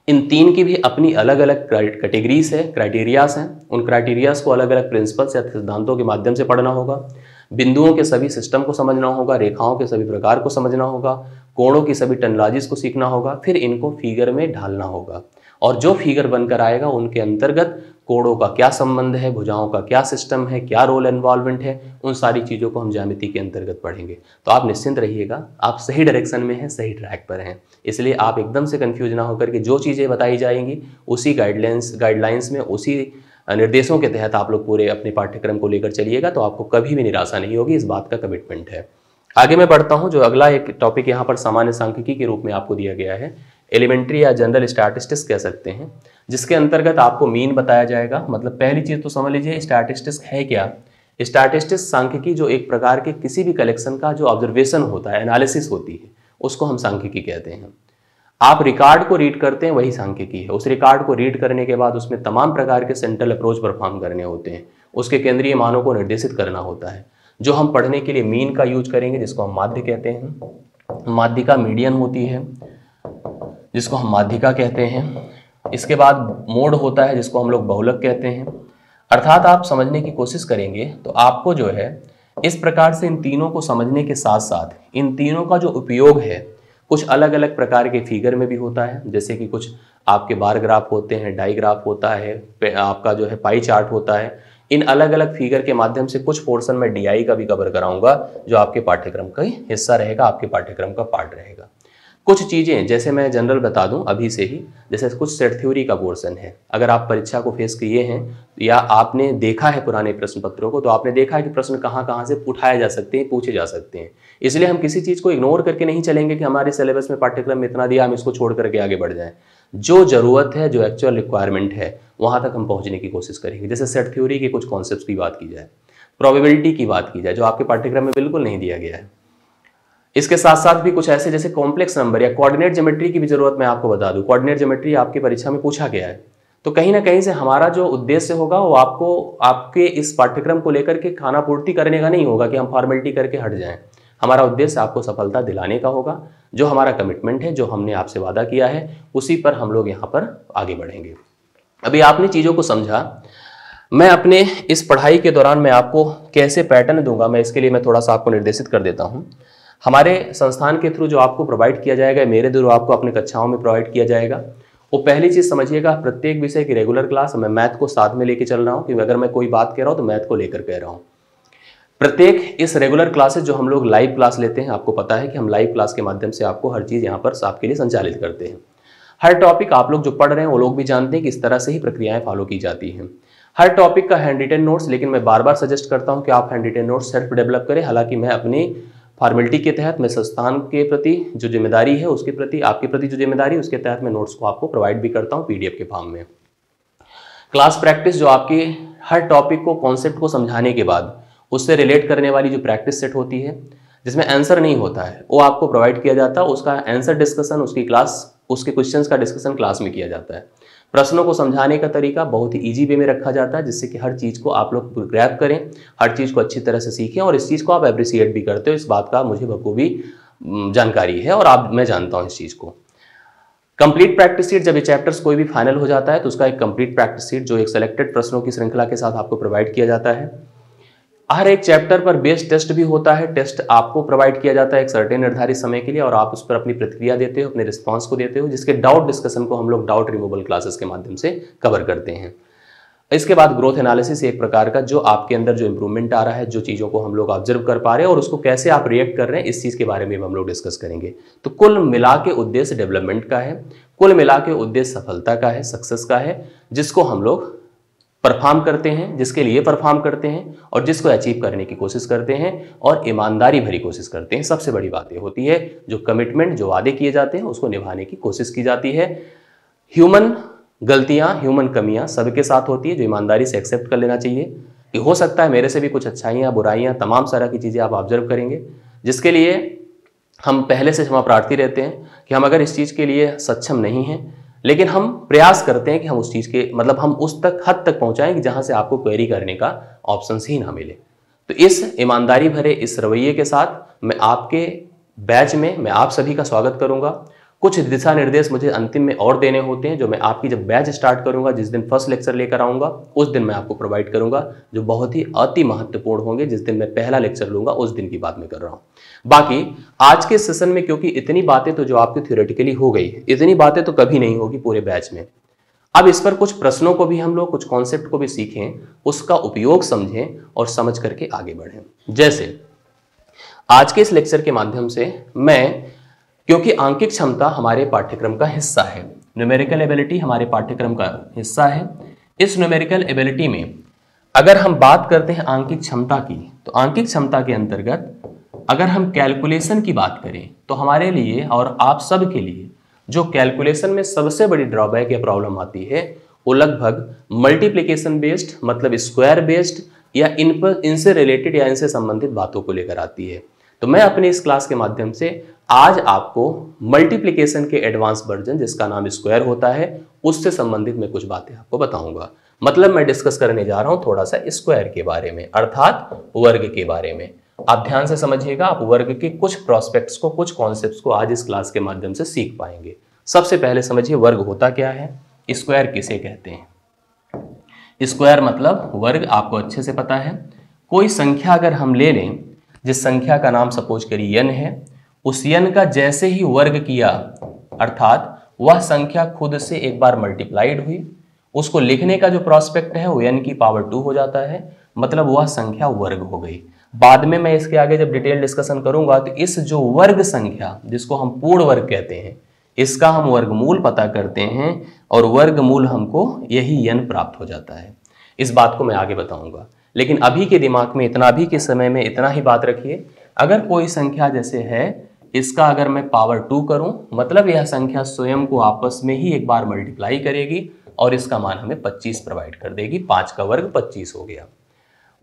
इन तीन की भी अपनी अलग अलग कैटेगरीज है क्राइटेरियाज हैं। उन क्राइटेरियाज को अलग अलग प्रिंसिपल्स या सिद्धांतों के माध्यम से पढ़ना होगा। बिंदुओं के सभी सिस्टम को समझना होगा, रेखाओं के सभी प्रकार को समझना होगा, कोणों की सभी टनलाजिस को सीखना होगा, फिर इनको फिगर में ढालना होगा। और जो फिगर बनकर आएगा, उनके अंतर्गत कोड़ों का क्या संबंध है, भुजाओं का क्या सिस्टम है, क्या रोल इन्वॉल्वमेंट है, उन सारी चीज़ों को हम ज्यामिति के अंतर्गत पढ़ेंगे। तो आप निश्चिंत रहिएगा, आप सही डायरेक्शन में हैं, सही ट्रैक पर हैं। इसलिए आप एकदम से कन्फ्यूज़ ना होकर के जो चीज़ें बताई जाएँगी, उसी गाइडलाइंस गाइडलाइंस में, उसी निर्देशों के तहत आप लोग पूरे अपने पाठ्यक्रम को लेकर चलिएगा तो आपको कभी भी निराशा नहीं होगी, इस बात का कमिटमेंट है। आगे मैं बढ़ता हूँ, जो अगला एक टॉपिक यहाँ पर सामान्य सांख्यिकी के रूप में आपको दिया गया है एलिमेंट्री या जनरल स्टैटिस्टिक्स कह सकते हैं, जिसके अंतर्गत आपको मीन बताया जाएगा। मतलब पहली चीज़ तो समझ लीजिए स्टैटिस्टिक्स है क्या? स्टैटिस्टिक्स सांख्यिकी जो एक प्रकार के किसी भी कलेक्शन का जो ऑब्जर्वेशन होता है एनालिसिस होती है, उसको हम सांख्यिकी कहते हैं। आप रिकॉर्ड को रीड करते हैं, वही सांख्यिकी है। उस रिकॉर्ड को रीड करने के बाद उसमें तमाम प्रकार के सेंट्रल अप्रोच परफॉर्म करने होते हैं। उसके केंद्रीय मानों को निर्देशित करना होता है। जो हम पढ़ने के लिए मीन का यूज़ करेंगे, जिसको हम माध्य कहते हैं। माध्यिका मीडियन होती है। जिसको हम माध्यिका कहते हैं। इसके बाद मोड होता है, जिसको हम लोग बहुलक कहते हैं। अर्थात आप समझने की कोशिश करेंगे तो आपको जो है, इस प्रकार से इन तीनों को समझने के साथ साथ इन तीनों का जो उपयोग है, कुछ अलग अलग प्रकार के फिगर में भी होता है। जैसे कि कुछ आपके बार ग्राफ होते हैं डाईग्राफ होता है आपका जो है पाई चार्ट होता है। इन अलग अलग फिगर के माध्यम से कुछ पोर्शन में डीआई का भी कवर कराऊँगा, जो आपके पाठ्यक्रम का हिस्सा रहेगा, आपके पाठ्यक्रम का पार्ट रहेगा। कुछ चीज़ें, जैसे मैं जनरल बता दूँ अभी से ही, जैसे कुछ सेट थ्योरी का पोर्सन है। अगर आप परीक्षा को फेस किए हैं, या आपने देखा है पुराने प्रश्न पत्रों को तो आपने देखा है कि प्रश्न कहाँ कहाँ से उठाए जा सकते हैं, पूछे जा सकते हैं। इसलिए हम किसी चीज़ को इग्नोर करके नहीं चलेंगे कि हमारे सिलेबस में पाठ्यक्रम में इतना दिया, हम इसको छोड़ करके आगे बढ़ जाएँ। जो ज़रूरत है, जो एक्चुअल रिक्वायरमेंट है, वहाँ तक हम पहुँचने की कोशिश करेंगे। जैसे सेट थ्योरी के कुछ कॉन्सेप्ट की बात की जाए प्रोबेबिलिटी की बात की जाए, जो आपके पाठ्यक्रम में बिल्कुल नहीं दिया गया है। इसके साथ साथ भी कुछ ऐसे जैसे कॉम्प्लेक्स नंबर या कोऑर्डिनेट ज्योमेट्री की भी ज़रूरत मैं आपको बता दूँ। कोऑर्डिनेट ज्योमेट्री आपकी परीक्षा में पूछा गया है। तो कहीं ना कहीं से हमारा जो उद्देश्य होगा, वो आपको, आपके इस पाठ्यक्रम को लेकर के खाना पूर्ति करने का नहीं होगा कि हम फॉर्मेलिटी करके हट जाएँ। हमारा उद्देश्य आपको सफलता दिलाने का होगा, जो हमारा कमिटमेंट है, जो हमने आपसे वादा किया है, उसी पर हम लोग यहाँ पर आगे बढ़ेंगे। अभी आपने चीज़ों को समझा। मैं अपने इस पढ़ाई के दौरान मैं आपको कैसे पैटर्न दूँगा, मैं इसके लिए मैं थोड़ा सा आपको निर्देशित कर देता हूँ। हमारे संस्थान के थ्रू जो आपको प्रोवाइड किया जाएगा, मेरे थ्रू आपको अपने कक्षाओं में प्रोवाइड किया जाएगा। वो पहली चीज़ समझिएगा, प्रत्येक विषय की रेगुलर क्लास मैं मैथ को साथ में लेके चल रहा हूँ, क्योंकि अगर मैं कोई बात कह रहा हूँ तो मैथ को लेकर कह रहा हूँ। प्रत्येक इस रेगुलर क्लासेस जो हम लोग लाइव क्लास लेते हैं, आपको पता है कि हम लाइव क्लास के माध्यम से आपको हर चीज़ यहाँ पर आपके लिए संचालित करते हैं। हर टॉपिक आप लोग जो पढ़ रहे हैं, वो लोग भी जानते हैं कि इस तरह से ही प्रक्रियाएँ फॉलो की जाती हैं। हर टॉपिक का हैंड रिटन नोट्स लेकिन मैं बार बार सजेस्ट करता हूँ कि आप hand written notes self develop करें। हालाँकि मैं अपनी फॉर्मेलिटी के तहत मैं संस्थान के प्रति जो ज़िम्मेदारी है, उसके प्रति, आपके प्रति जो ज़िम्मेदारी उसके तहत मैं नोट्स को आपको प्रोवाइड भी करता हूँ पीडीएफ के फॉर्म में। क्लास प्रैक्टिस जो आपके हर टॉपिक को कॉन्सेप्ट को समझाने के बाद, उससे रिलेट करने वाली जो प्रैक्टिस सेट होती है, जिसमें आंसर नहीं होता है, वो आपको प्रोवाइड किया जाता है, उसका आंसर डिस्कशन उसकी क्लास उसके क्वेश्चंस का डिस्कशन क्लास में किया जाता है। प्रश्नों को समझाने का तरीका बहुत ही ईजी वे में रखा जाता है, जिससे कि हर चीज़ को आप लोग ग्रैप करें, हर चीज़ को अच्छी तरह से सीखें और इस चीज़ को आप एप्रिसिएट भी करते हो। इस बात का मुझे बखूबी जानकारी है और आप, मैं जानता हूँ इस चीज़ को। कंप्लीट प्रैक्टिस सीट जब ये चैप्टर्स कोई भी फाइनल हो जाता है तो उसका एक कंप्लीट प्रैक्टिस सीट जो एक सेलेक्टेड प्रश्नों की श्रृंखला के साथ आपको प्रोवाइड किया जाता है। हर एक चैप्टर पर बेस्ड टेस्ट भी होता है, टेस्ट आपको प्रोवाइड किया जाता है एक सर्टेन निर्धारित समय के लिए और आप उस पर अपनी प्रतिक्रिया देते हो, अपने रिस्पॉन्स को देते हो, जिसके डाउट डिस्कशन को हम लोग डाउट रिमूवल क्लासेस के माध्यम से कवर करते हैं। इसके बाद ग्रोथ एनालिसिस एक प्रकार का जो आपके अंदर जो इंप्रूवमेंट आ रहा है, जो चीज़ों को हम लोग ऑब्ज़र्व कर पा रहे हैं और उसको कैसे आप रिएक्ट कर रहे हैं, इस चीज़ के बारे में हम लोग डिस्कस करेंगे। तो कुल मिला के उद्देश्य डेवलपमेंट का है, कुल मिला के उद्देश्य सफलता का है सक्सेस का है, जिसको हम लोग परफॉर्म करते हैं, जिसके लिए परफॉर्म करते हैं और जिसको अचीव करने की कोशिश करते हैं और ईमानदारी भरी कोशिश करते हैं। सबसे बड़ी बात यह होती है, जो कमिटमेंट जो वादे किए जाते हैं, उसको निभाने की कोशिश की जाती है। ह्यूमन गलतियाँ ह्यूमन कमियाँ सबके साथ होती है, जो ईमानदारी से एक्सेप्ट कर लेना चाहिए। कि हो सकता है मेरे से भी कुछ अच्छाइयाँ, बुराइयाँ, तमाम तरह की चीज़ें आप ऑब्ज़र्व करेंगे, जिसके लिए हम पहले से क्षमा प्रार्थी रहते हैं कि हम अगर इस चीज़ के लिए सक्षम नहीं हैं लेकिन हम प्रयास करते हैं कि हम उस चीज़ के मतलब हम उस तक, हद तक पहुंचाएँ कि जहाँ से आपको क्वेरी करने का ऑप्शन ही ना मिले। तो इस ईमानदारी भरे इस रवैये के साथ मैं आपके बैच में, मैं आप सभी का स्वागत करूँगा। कुछ दिशा निर्देश मुझे अंतिम में और देने होते हैं, जो मैं आपकी जब बैच स्टार्ट करूँगा, जिस दिन फ़र्स्ट लेक्चर लेकर आऊँगा, उस दिन मैं आपको प्रोवाइड करूँगा, जो बहुत ही अति महत्वपूर्ण होंगे, जिस दिन मैं पहला लेक्चर लूँगा, उस दिन की बात मैं कर रहा हूँ। बाकी, आज के सेशन में क्योंकि इतनी बातें तो जो आपकी थियोरेटिकली हो गई, इतनी बातें तो कभी नहीं होगी पूरे बैच में। अब इस पर कुछ प्रश्नों को भी हम लोग, कुछ कॉन्सेप्ट को भी सीखें, उसका उपयोग समझें और समझ करके आगे बढ़ें। जैसे, आज के इस लेक्चर के माध्यम से मैं क्योंकि आंकिक क्षमता हमारे पाठ्यक्रम का हिस्सा है। न्यूमेरिकल एबिलिटी हमारे पाठ्यक्रम का हिस्सा है। इस न्यूमेरिकल एबिलिटी में अगर हम बात करते हैं आंकिक क्षमता की तो आंकिक क्षमता के अंतर्गत अगर हम कैलकुलेशन की बात करें तो हमारे लिए और आप सब के लिए जो कैलकुलेशन में सबसे बड़ी ड्रॉबैक या प्रॉब्लम आती है, वो लगभग मल्टीप्लीकेशन बेस्ड मतलब स्क्वायर बेस्ड या इन पर, इनसे रिलेटेड या इनसे संबंधित बातों को लेकर आती है। तो मैं अपने इस क्लास के माध्यम से आज आपको मल्टीप्लिकेशन के एडवांस वर्जन जिसका नाम स्क्वायर होता है, उससे संबंधित मैं कुछ बातें आपको बताऊँगा। मतलब मैं डिस्कस करने जा रहा हूँ थोड़ा सा स्क्वायर के बारे में, अर्थात वर्ग के बारे में। आप ध्यान से समझिएगा, आप वर्ग के कुछ प्रोस्पेक्ट्स को, कुछ कॉन्सेप्ट्स को आज इस क्लास के माध्यम से सीख पाएँगे। सबसे पहले समझिए वर्ग होता क्या है। स्क्वायर किसे कहते हैं? स्क्वायर मतलब वर्ग आपको अच्छे से पता है। कोई संख्या अगर हम ले लें, जिस संख्या का नाम सपोज़ करिए यन है उस यन का जैसे ही वर्ग किया, अर्थात वह संख्या खुद से एक बार मल्टीप्लाइड हुई। उसको लिखने का जो प्रोस्पेक्ट है, वो एन की पावर टू हो जाता है। मतलब वह संख्या वर्ग हो गई। बाद में मैं इसके आगे जब डिटेल डिस्कशन करूँगा तो इस जो वर्ग संख्या, जिसको हम पूर्ण वर्ग कहते हैं, इसका हम वर्गमूल पता करते हैं और वर्गमूल हमको यही यन प्राप्त हो जाता है। इस बात को मैं आगे बताऊँगा। लेकिन अभी के दिमाग में, इतना अभी के समय में इतना ही बात रखिए। अगर कोई संख्या जैसे है इसका अगर मैं पावर टू करूँ मतलब यह संख्या स्वयं को आपस में ही एक बार मल्टीप्लाई करेगी और इसका मान हमें 25 प्रोवाइड कर देगी। पाँच का वर्ग 25 हो गया।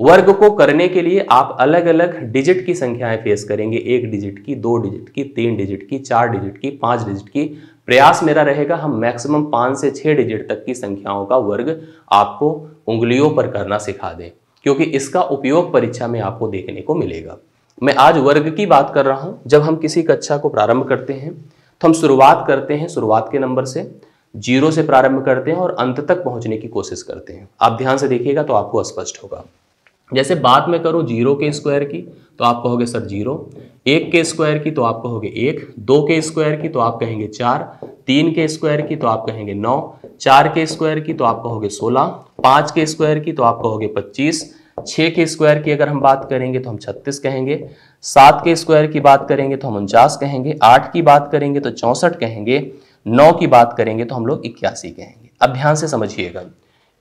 वर्ग को करने के लिए आप अलग अलग डिजिट की संख्याएँ फेस करेंगे। एक डिजिट की, दो डिजिट की, तीन डिजिट की, चार डिजिट की, पाँच डिजिट की। प्रयास मेरा रहेगा हम मैक्सिमम पाँच से छह डिजिट तक की संख्याओं का वर्ग आपको उंगलियों पर करना सिखा दें, क्योंकि इसका उपयोग परीक्षा में आपको देखने को मिलेगा। मैं आज वर्ग की बात कर रहा हूँ। जब हम किसी कक्षा को प्रारंभ करते हैं तो हम शुरुआत करते हैं शुरुआत के नंबर से, ज़ीरो से प्रारंभ करते हैं और अंत तक पहुँचने की कोशिश करते हैं। आप ध्यान से देखिएगा तो आपको स्पष्ट होगा। जैसे बात में करूँ ज़ीरो के स्क्वायर की तो आप कहोगे, सर, ज़ीरो। एक के स्क्वायर की तो आप कहोगे, एक। दो के स्क्वायर की तो आप कहेंगे, चार। तीन के स्क्वायर की तो आप कहेंगे, नौ। चार के स्क्वायर की तो आप कहोगे, सोलह। पाँच के स्क्वायर की तो आप कहोगे, पच्चीस। छः के स्क्वायर की अगर हम बात करेंगे तो हम छत्तीस कहेंगे, सात के स्क्वायर की बात करेंगे तो हम उनचास कहेंगे, आठ की बात करेंगे तो चौंसठ कहेंगे, नौ की बात करेंगे तो हम लोग इक्यासी कहेंगे। अब ध्यान से समझिएगा,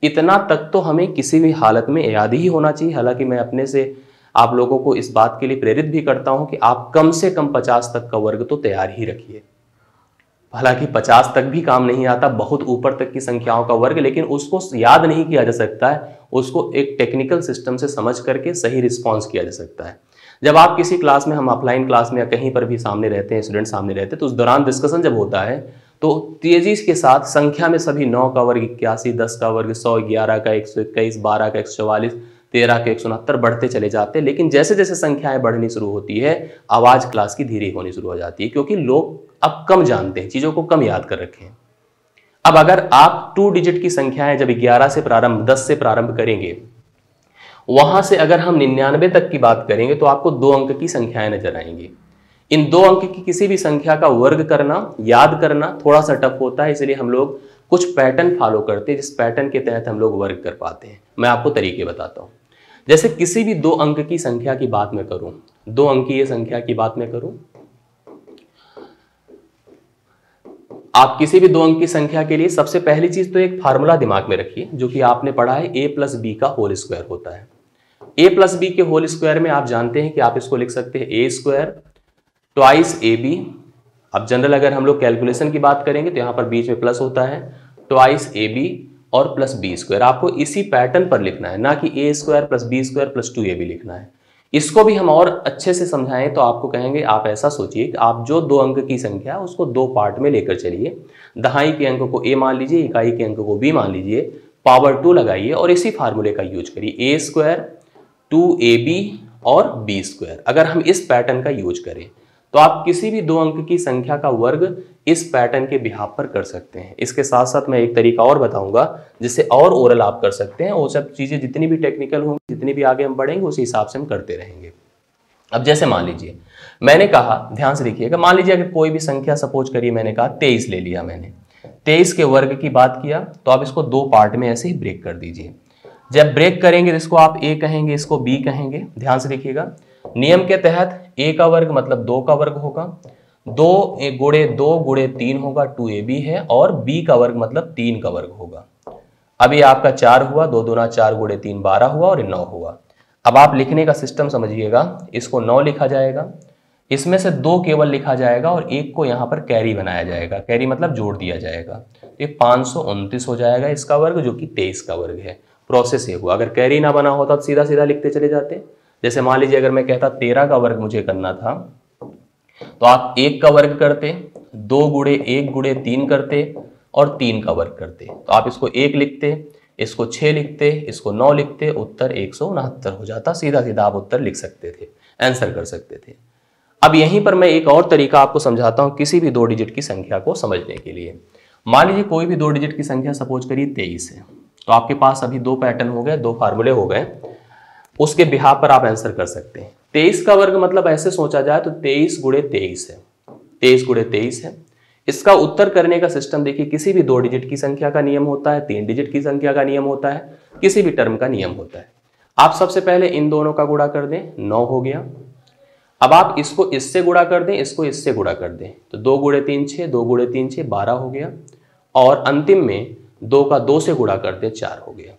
इतना तक तो हमें किसी भी हालत में याद ही होना चाहिए। हालाँकि मैं अपने से आप लोगों को इस बात के लिए प्रेरित भी करता हूँ कि आप कम से कम पचास तक का वर्ग तो तैयार ही रखिए। हालाँकि पचास तक भी काम नहीं आता, बहुत ऊपर तक की संख्याओं का वर्ग, लेकिन उसको याद नहीं किया जा सकता है। उसको एक टेक्निकल सिस्टम से समझ करके सही रिस्पॉन्स किया जा सकता है। जब आप किसी क्लास में, हम ऑफलाइन क्लास में या कहीं पर भी सामने रहते हैं स्टूडेंट सामने रहते हैं तो उस दौरान डिस्कशन जब होता है तो तेज़ी के साथ संख्या में सभी नौ का वर्ग, इक्यासी, दस का वर्ग, सौ, ग्यारह का, एक सौ इक्कीस, बारह का, एक सौ चौवालीस, तेरह का, एक सौ उनहत्तर बढ़ते चले जाते हैं। लेकिन जैसे जैसे संख्याएँ बढ़नी शुरू होती है, आवाज़ क्लास की धीरे होनी शुरू हो जाती है, क्योंकि लोग अब कम जानते हैं, चीज़ों को कम याद कर रखे हैं। अब अगर आप टू डिजिट की संख्याएँ जब ग्यारह से प्रारंभ, दस से प्रारंभ करेंगे, वहाँ से अगर हम निन्यानवे तक की बात करेंगे तो आपको दो अंक की संख्याएँ नज़र आएँगी। इन दो अंक की किसी भी संख्या का वर्ग करना, याद करना थोड़ा सा टफ होता है, इसलिए हम लोग कुछ पैटर्न फॉलो करते हैं, जिस पैटर्न के तहत हम लोग वर्ग कर पाते हैं। मैं आपको तरीके बताता हूँ। जैसे किसी भी दो अंक की संख्या की बात मैं करूँ, दो अंकीय संख्या की बात मैं करूँ आप किसी भी दो अंक की संख्या के लिए सबसे पहली चीज़ तो एक फार्मूला दिमाग में रखिए, जो कि आपने पढ़ा है ए प्लस बी का होल स्क्वायर होता है। ए प्लस बी के होल स्क्वायर में आप जानते हैं कि आप इसको लिख सकते हैं A square twice A B अब जनरल अगर हम लोग कैलकुलेशन की बात करेंगे तो यहाँ पर बीच में प्लस होता है ट्वाइस ए बी और प्लस बी स्क्वायर आपको इसी पैटर्न पर लिखना है, ना कि A square plus B square plus two A B लिखना है। इसको भी हम और अच्छे से समझाएँ तो आपको कहेंगे, आप ऐसा सोचिए कि आप जो दो अंक की संख्या उसको दो पार्ट में लेकर चलिए। दहाई के अंक को ए मान लीजिए, इकाई के अंक को बी मान लीजिए। पावर टू लगाइए और इसी फार्मूले का यूज़ करिए। A square two A B और बी स्क्वायर अगर हम इस पैटर्न का यूज़ करें तो आप किसी भी दो अंक की संख्या का वर्ग इस पैटर्न के बिहार पर कर सकते हैं। इसके साथ साथ मैं एक तरीका और बताऊँगा, जिससे और ओरल आप कर सकते हैं। वो सब चीज़ें जितनी भी टेक्निकल होंगी, जितनी भी आगे हम बढ़ेंगे, उसी हिसाब से हम करते रहेंगे। अब जैसे मान लीजिए, मैंने कहा, ध्यान से देखिएगा मान लीजिए अगर कोई भी संख्या सपोज़ करिए, मैंने कहा तेईस ले लिया मैंने। तेईस के वर्ग की बात किया तो आप इसको दो पार्ट में ऐसे ही ब्रेक कर दीजिए। जब ब्रेक करेंगे तो इसको आप ए कहेंगे, इसको बी कहेंगे। ध्यान से देखिएगा नियम के तहत ए का वर्ग मतलब दो का वर्ग होगा, दो गुड़े दो गुड़े तीन होगा, टू ए बी है, और बी का वर्ग मतलब तीन का वर्ग होगा। ये आपका चार हुआ, दो दोना चार गुड़े तीन बारह हुआ और नौ हुआ। अब आप लिखने का सिस्टम समझिएगा, इसको नौ लिखा जाएगा, इसमें से दो केवल लिखा जाएगा और एक को यहाँ पर कैरी बनाया जाएगा, कैरी मतलब जोड़ दिया जाएगा। ये पाँच हो जाएगा इसका वर्ग, जो कि तेईस का वर्ग है। प्रोसेस ये हुआ, अगर कैरी ना बना होता तो सीधा सीधा लिखते चले जाते। जैसे मान लीजिए अगर मैं कहता तेरह का वर्ग मुझे करना था तो आप एक का वर्ग करते, दो गुड़े एक गुड़े तीन करते और तीन का वर्ग करते। तो आप इसको एक लिखते, इसको छः लिखते, इसको नौ लिखते, उत्तर एक सौ उनहत्तर हो जाता। सीधा सीधा आप उत्तर लिख सकते थे आंसर कर सकते थे। अब यहीं पर मैं एक और तरीका आपको समझाता हूँ किसी भी दो डिजिट की संख्या को समझने के लिए। मान लीजिए कोई भी दो डिजिट की संख्या सपोज़ करिए तेईस है तो आपके पास अभी दो पैटर्न हो गए, दो फार्मूले हो गए। उसके बिहार पर आप आंसर कर सकते हैं। तेईस का वर्ग मतलब ऐसे सोचा जाए तो तेईस गुड़े तेईस है। तेईस गुड़े तेईस है। इसका उत्तर करने का सिस्टम देखिए, किसी भी दो डिजिट की संख्या का नियम होता है, तीन डिजिट की संख्या का नियम होता है, किसी भी टर्म का नियम होता है। आप सबसे पहले इन दोनों का गुड़ा कर दें, नौ हो गया। अब आप इसको इससे गुड़ा कर दें, इसको इससे गुड़ा कर दें। तो दो गुड़े तीन छः दो गुड़े तीन छः बारह हो गया। और अंतिम में दो का दो से गुड़ा कर दें, चार हो गया।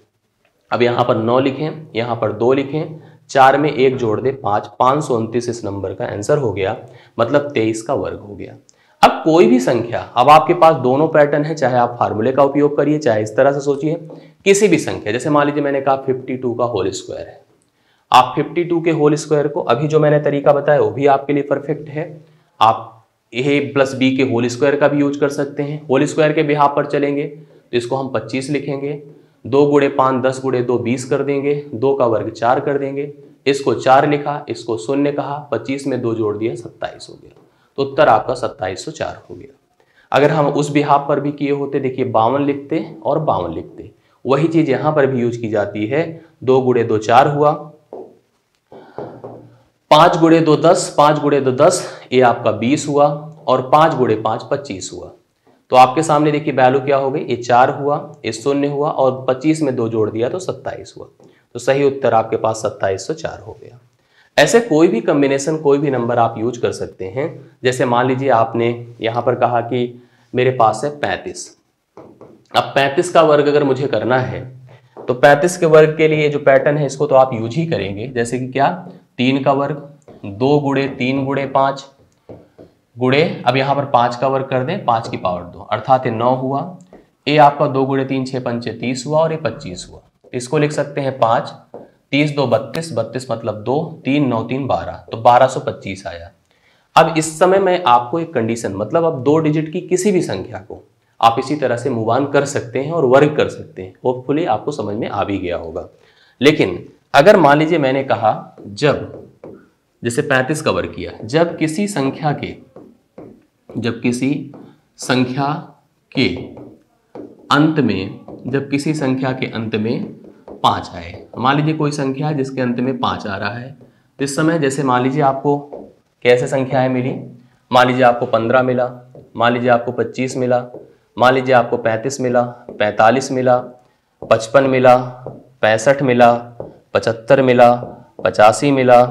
अब यहाँ पर नौ लिखें, यहाँ पर दो लिखें, चार में एक जोड़ दे, पाँच पाँच सौ उनतीस इस नंबर का आंसर हो गया मतलब तेईस का वर्ग हो गया। अब कोई भी संख्या, अब आपके पास दोनों पैटर्न है, चाहे आप फार्मूले का उपयोग करिए, चाहे इस तरह से सोचिए, किसी भी संख्या, जैसे मान लीजिए मैंने कहा 52 का होल स्क्वायर है। आप 52 के होल स्क्वायर को, अभी जो मैंने तरीका बताया, वो भी आपके लिए परफेक्ट है। आप ए प्लस बी के होल स्क्वायर का भी यूज़ कर सकते हैं। होल स्क्वायर के बिहार पर चलेंगे तो इसको हम 25 लिखेंगे। दो गुड़े पाँच दस गुड़े दो, बीस कर देंगे, दो का वर्ग चार कर देंगे। इसको चार लिखा, इसको शून्य कहा, पच्चीस में दो जोड़ दिया, सत्ताईस हो गया। तो उत्तर आपका सत्ताईस सौ चार हो गया। अगर हम उस बिहाब पर भी किए होते, देखिए, बावन लिखते और बावन लिखते। वही चीज़ यहाँ पर भी यूज़ की जाती है। दो गुड़े दो चार हुआ। पाँच गुड़े दो दस, पाँच गुड़े दो दस, ये आपका बीस हुआ और पाँच गुड़े पाँच पच्चीस हुआ। तो आपके सामने देखिए वैल्यू क्या हो गई? ये चार हुआ, ये शून्य हुआ और पच्चीस में दो जोड़ दिया तो सत्ताईस हुआ। तो सही उत्तर आपके पास सत्ताईस हो गया। ऐसे कोई भी कम्बिनेशन कोई भी नंबर आप यूज़ कर सकते हैं। जैसे मान लीजिए आपने यहाँ पर कहा कि मेरे पास है पैंतीस। अब पैंतीस का वर्ग अगर मुझे करना है तो पैंतीस के वर्ग के लिए जो पैटर्न है, इसको तो आप यूज़ ही करेंगे। जैसे कि क्या? तीन का वर्ग, दो गुड़े तीन गुड़े पाँच गुड़े, अब यहाँ पर पाँच का वर्ग कर दें, पाँच की पावर दो। अर्थात ये नौ हुआ, ए आपका दो गुड़े तीन, छह पंचे तीस हुआ और ये पच्चीस हुआ। इसको लिख सकते हैं पाँच, तीस दो बत्तीस बत्तीस मतलब दो, तीन नौ तीन बारह तो बारह सौ पच्चीस आया। अब इस समय मैं आपको एक कंडीशन मतलब अब दो डिजिट की किसी भी संख्या को आप इसी तरह से मूव कर सकते हैं और वर्क कर सकते हैं। होपफुली आपको समझ में आ भी गया होगा। लेकिन अगर मान लीजिए मैंने कहा, जब, जैसे 35 का वर्ग किया, जब किसी संख्या के जब किसी संख्या के अंत में, जब किसी संख्या के अंत में पाँच आए। मान लीजिए कोई संख्या है जिसके अंत में पाँच आ रहा है। तो इस समय जैसे मान लीजिए आपको कैसे संख्याएँ मिली? मान लीजिए आपको पंद्रह मिला, मान लीजिए आपको पच्चीस मिला, मान लीजिए आपको पैंतीस मिला, पैंतालीस मिला, पचपन मिला, पैंसठ मिला, पचहत्तर मिला, पचासी मिला,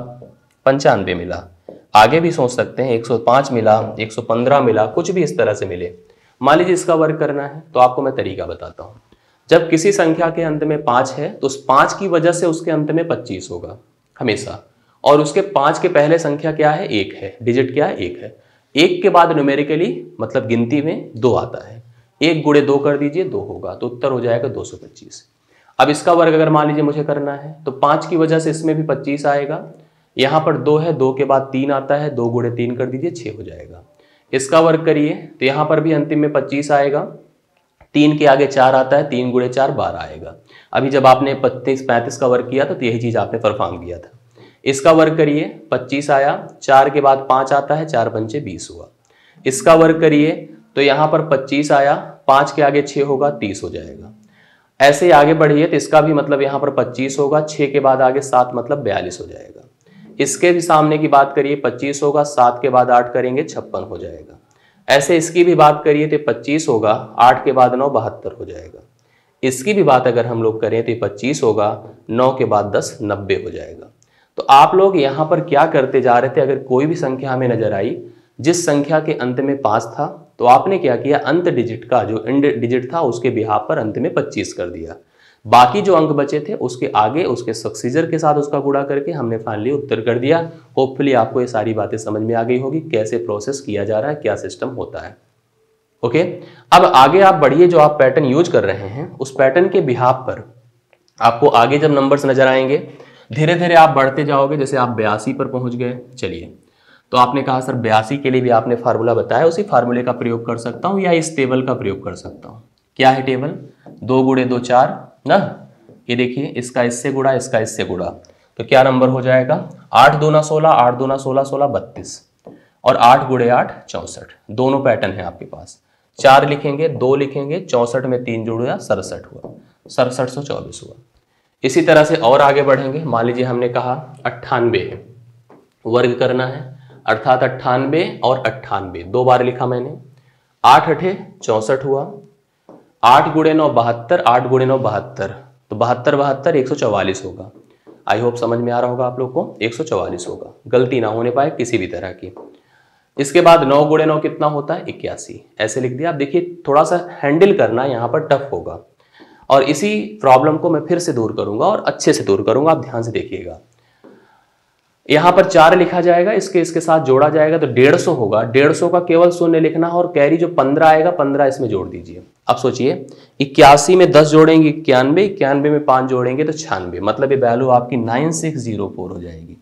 पंचानवे मिला। आगे भी सोच सकते हैं 105 मिला 115 मिला, कुछ भी इस तरह से मिले। मान लीजिए इसका वर्क करना है तो आपको मैं तरीका बताता हूँ। जब किसी संख्या के अंत में पाँच है तो उस पाँच की वजह से उसके अंत में पच्चीस होगा, हमेशा। और उसके पाँच के पहले संख्या क्या है? एक है। डिजिट क्या है? एक है। एक के बाद न्यूमेरिकली मतलब गिनती में, दो आता है। एक गुड़े दो कर दीजिए, दो होगा तो उत्तर हो जाएगा दो सौ पच्चीस। अब इसका वर्ग अगर मान लीजिए मुझे करना है तो पाँच की वजह से इसमें भी पच्चीस आएगा यहाँ पर दो है, दो के बाद तीन आता है, दो गुड़े तीन कर दीजिए, छह हो जाएगा। इसका वर्ग करिए तो यहाँ पर भी अंतिम में पच्चीस आएगा। तीन के आगे चार आता है, तीन गुड़े चार बारह आएगा। अभी जब आपने पच्चीस, पैंतीस का वर्क किया था तो यही चीज़ आपने परफॉर्म किया था। इसका वर्क करिए, पच्चीस आया, चार के बाद पाँच आता है, चार पंचे बीस हुआ। इसका वर्क करिए तो यहाँ पर पच्चीस आया, पाँच के आगे छह होगा, तीस हो जाएगा। ऐसे आगे बढ़िए तो इसका भी मतलब यहाँ पर पच्चीस होगा, छह के बाद आगे सात मतलब बयालीस हो जाएगा। इसके भी सामने की बात करिए, पच्चीस होगा, सात के बाद आठ करेंगे, छप्पन हो जाएगा। ऐसे इसकी भी बात करिए तो पच्चीस होगा, आठ के बाद नौ, बहत्तर हो जाएगा। इसकी भी बात अगर हम लोग करें तो पच्चीस होगा, नौ के बाद दस, नब्बे हो जाएगा। तो आप लोग यहाँ पर क्या करते जा रहे थे? अगर कोई भी संख्या हमें नज़र आई, जिस संख्या के अंत में पाँच था तो आपने क्या किया? अंत डिजिट का जो इंड डिजिट था, उसके बिहार पर अंत में पच्चीस कर दिया। बाकी जो अंक बचे थे, उसके आगे, उसके सक्सीजर के साथ उसका गुड़ा करके हमने फाइनली उत्तर कर दिया। होपफुली आपको ये सारी बातें समझ में आ गई होगी, कैसे प्रोसेस किया जा रहा है, क्या सिस्टम होता है। ओके अब आगे आप बढ़िए जो आप पैटर्न यूज़ कर रहे हैं, उस पैटर्न के बिहार पर आपको आगे जब नंबर्स नज़र आएँगे धीरे धीरे आप बढ़ते जाओगे, जैसे आप बयासी पर पहुँच गए। चलिए। तो आपने कहा, सर, बयासी के लिए भी आपने फार्मूला बताया, उसी फार्मूले का प्रयोग कर सकता हूँ या इस टेबल का प्रयोग कर सकता हूँ? क्या है टेबल दो गुड़े दो चार ना? ये देखिए, इसका इससे गुड़ा इसका इससे गुड़ा तो क्या नंबर हो जाएगा? आठ दूना सोलह, आठ दूना सोलह सोलह बत्तीस। और आठ गुड़े आठ, चौसठ। दोनों पैटर्न है आपके पास। चार लिखेंगे, दो लिखेंगे, चौसठ में तीन जुड़ सड़सठ हुआ। सड़सठ सौ चौबीस हुआ। इसी तरह से और आगे बढ़ेंगे। मान लीजिए हमने कहा अट्ठानबे वर्ग करना है। अर्थात अट्ठानबे और अट्ठानबे दो बार लिखा मैंने। आठ अठे, चौसठ हुआ। आठ गुड़े नौ बहत्तर, आठ गुड़े नौ बहत्तर। तो बहत्तर बहत्तर एक सौ चौवालीस होगा। आई होप समझ में आ रहा होगा आप लोग को? एक सौ चौवालीस होगा। गलती ना होने पाए किसी भी तरह की। इसके बाद नौ गुड़े नौ कितना होता है? इक्यासी। ऐसे लिख दिया। आप देखिए, थोड़ा सा हैंडल करना यहाँ पर टफ होगा। और इसी प्रॉब्लम को मैं फिर से दूर करूँगा और अच्छे से दूर करूँगा। आप ध्यान से देखिएगा। यहाँ पर चार लिखा जाएगा, इसके इसके साथ जोड़ा जाएगा तो डेढ़ सौ होगा। डेढ़ सौ का केवल शून्य लिखना है और कैरी जो पंद्रह आएगा, पंद्रह इसमें जोड़ दीजिए। अब सोचिए, इक्यासी में दस जोड़ेंगे इक्यानवे इक्यानवे में पाँच जोड़ेंगे तो छियानवे। मतलब ये वैल्यू आपकी नाइन सिक्स ज़ीरो फोर हो जाएगी।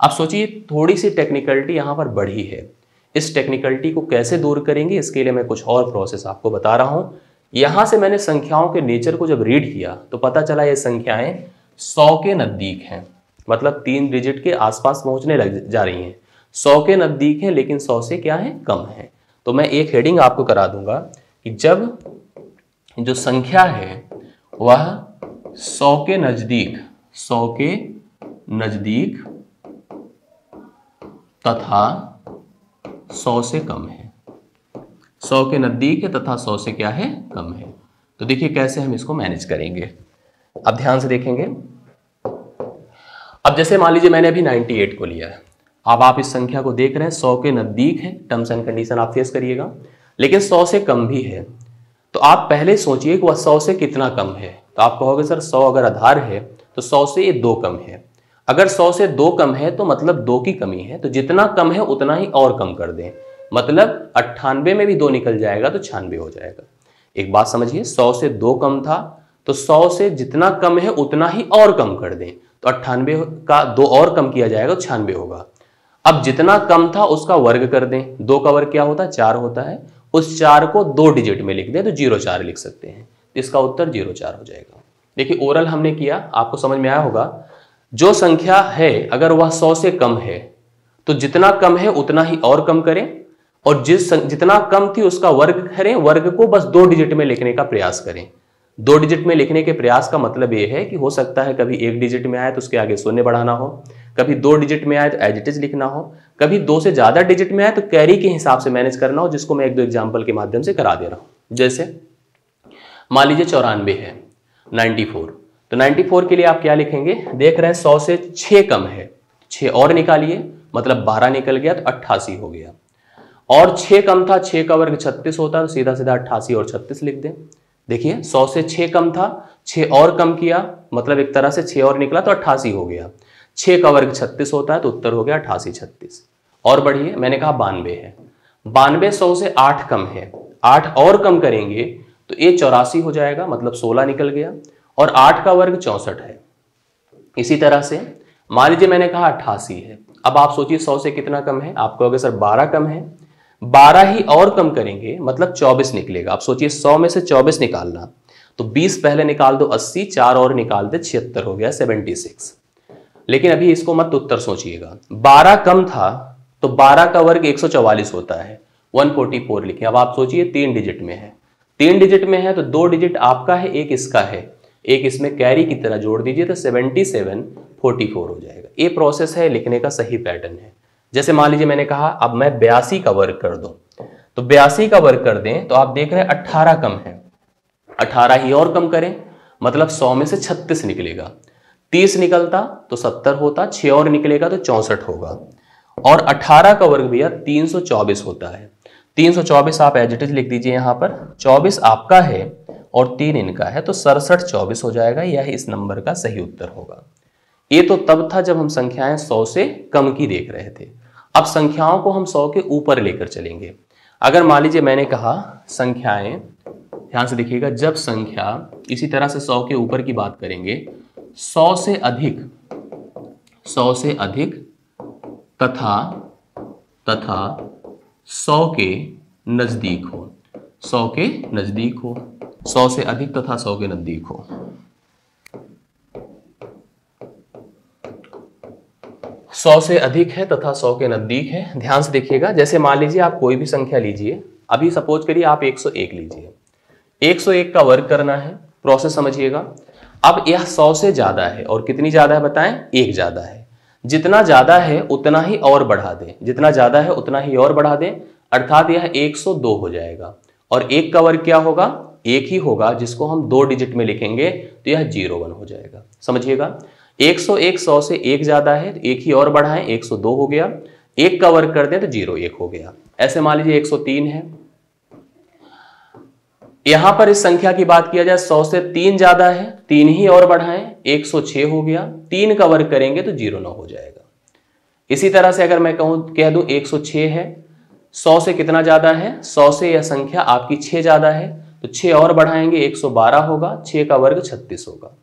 अब सोचिए, थोड़ी सी टेक्निकलिटी यहाँ पर बढ़ी है। इस टेक्निकलिटी को कैसे दूर करेंगे, इसके लिए मैं कुछ और प्रोसेस आपको बता रहा हूँ। यहाँ से मैंने संख्याओं के नेचर को जब रीड किया तो पता चला ये संख्याएँ सौ के नज़दीक हैं। मतलब तीन डिजिट के आसपास पहुँचने लग जा रही हैं। सौ के नज़दीक है, लेकिन सौ से क्या है? कम है। तो मैं एक हेडिंग आपको करा दूँगा कि जब जो संख्या है, वह सौ के नज़दीक, सौ के नज़दीक तथा सौ से कम है। सौ के नज़दीक है तथा सौ से क्या है? कम है। तो देखिए कैसे हम इसको मैनेज करेंगे। अब ध्यान से देखेंगे। अब जैसे मान लीजिए मैंने अभी 98 को लिया है। अब आप इस संख्या को देख रहे हैं 100 के नज़दीक है टर्म्स एंड कंडीशन आप फेस करिएगा। लेकिन 100 से कम भी है। तो आप पहले सोचिए कि वह 100 से कितना कम है। तो आप कहोगे, सर 100 अगर आधार है तो 100 से ये दो कम है। अगर 100 से दो कम है तो मतलब दो की कमी है। तो जितना कम है, उतना ही और कम कर दें। मतलब अट्ठानबे में भी दो निकल जाएगा तो छियानवे हो जाएगा। एक बात समझिए, सौ से दो कम था तो सौ से जितना कम है, उतना ही और कम कर दें। तो अट्ठानबे का दो और कम किया जाएगा तो छियानवे होगा। अब जितना कम था, उसका वर्ग कर दें। दो का वर्ग क्या होता है? चार होता है। उस चार को दो डिजिट में लिख दें तो ज़ीरो चार लिख सकते हैं। इसका उत्तर ज़ीरो चार हो जाएगा। देखिए, ओरल हमने किया, आपको समझ में आया होगा। जो संख्या है, अगर वह सौ से कम है तो जितना कम है, उतना ही और कम करें। और जिस जितना कम थी, उसका वर्ग करें। वर्ग को बस दो डिजिट में लिखने का प्रयास करें। दो डिजिट में लिखने के प्रयास का मतलब यह है कि हो सकता है कभी एक डिजिट में आए तो उसके आगे शून्य बढ़ाना हो, कभी दो डिजिट में आए तो एजिटिज लिखना हो, कभी दो से ज़्यादा डिजिट में आए तो कैरी के हिसाब से मैनेज करना हो, जिसको मैं एक दो एग्ज़ाम्पल के माध्यम से करा दे रहा हूँ। जैसे, मान लीजिए चौरानवे है नाइन्टी तो 94 के लिए आप क्या लिखेंगे? देख रहे हैं सौ से छह कम है। छह और निकालिए मतलब बारह निकल गया तो अट्ठासी हो गया। और छह कम था, छह का वर्ग छत्तीस होता है तो सीधा सीधा अट्ठासी और छत्तीस लिख दें। देखिए, सौ से छह कम था, छह और कम किया मतलब एक तरह से छह और निकला तो अट्ठासी हो गया। छह का वर्ग छत्तीस होता है तो उत्तर हो गया अट्ठासी छत्तीस। और बढ़िए, मैंने कहा बानवे है। बानवे सौ से आठ कम है। आठ और कम करेंगे तो ये चौरासी हो जाएगा मतलब सोलह निकल गया। और आठ का वर्ग चौसठ है। इसी तरह से, मान लीजिए मैंने कहा अट्ठासी है। अब आप सोचिए, सौ से कितना कम है? आपको अगर सर बारह कम है बारह ही और कम करेंगे मतलब चौबीस निकलेगा। आप सोचिए, सौ में से चौबीस निकालना तो बीस पहले निकाल दो अस्सी, चार और निकाल दे, छिहत्तर हो गया, सेवेंटी सिक्स। लेकिन अभी इसको मत उत्तर सोचिएगा। बारह कम था तो बारह का वर्ग एक सौ चौवालीस होता है। वन फोर्टी फोर लिखे। अब आप सोचिए, तीन डिजिट में है। तीन डिजिट में है तो दो डिजिट आपका है, एक इसका है। एक इसमें कैरी की तरह जोड़ दीजिए तो सेवेंटी सेवन फोर्टी फोर हो जाएगा। ये प्रोसेस है, लिखने का सही पैटर्न है। जैसे मान लीजिए मैंने कहा, अब मैं बयासी का वर्ग कर दू। तो बयासी का वर्ग कर दें तो आप देख रहे हैं अट्ठारह कम है। अट्ठारह ही और कम करें मतलब सौ में से छत्तीस निकलेगा। तीस निकलता तो सत्तर होता, छह और निकलेगा तो चौसठ होगा। और अठारह का वर्ग भैया तीन सौ चौबीस होता है। तीन सौ चौबीस आप एजिटिज लिख दीजिए यहाँ पर। चौबीस आपका है और तीन इनका है तो सड़सठ चौबीस हो जाएगा, यह इस नंबर का सही उत्तर होगा। ये तो तब था जब हम संख्याएँ सौ से कम की देख रहे थे। अब संख्याओं को हम सौ के ऊपर लेकर चलेंगे। अगर मान लीजिए मैंने कहा संख्याएँ, ध्यान से देखिएगा, जब संख्या इसी तरह से सौ के ऊपर की बात करेंगे, सौ से अधिक, सौ से अधिक तथा तथा सौ के नज़दीक हो, सौ के नज़दीक हो, सौ से अधिक तथा सौ के नज़दीक हो। सौ से अधिक है तथा सौ के नज़दीक है। ध्यान से देखिएगा, जैसे मान लीजिए आप कोई भी संख्या लीजिए, अभी सपोज़ करिए आप 101 लीजिए। 101 का वर्ग करना है प्रोसेस समझिएगा। अब यह 100 से ज़्यादा है, और कितनी ज़्यादा है बताएँ? एक ज़्यादा है। जितना ज़्यादा है, उतना ही और बढ़ा दें। जितना ज़्यादा है, उतना ही और बढ़ा दें, अर्थात यह 102 हो जाएगा। और एक का वर्ग क्या होगा? एक ही होगा, जिसको हम दो डिजिट में लिखेंगे तो यह ज़ीरो वन हो जाएगा। समझिएगा? 101 सौ से एक ज़्यादा है तो एक ही और बढ़ाएँ 102 हो गया। एक का वर्ग कर दें तो ज़ीरो एक हो गया। ऐसे मान लीजिए 103 है। यहाँ पर इस संख्या की बात किया जाए 100 से तीन ज़्यादा है, तीन ही और बढ़ाएँ 106 हो गया। तीन का वर्ग करेंगे तो ज़ीरो नौ हो जाएगा। इसी तरह से अगर मैं कहूँ, कह दूँ 106 है, सौ से कितना ज़्यादा है? सौ से यह संख्या आपकी 6 ज़्यादा है तो 6 और बढ़ाएँगे 112 होगा 6 का वर्ग 36 होगा।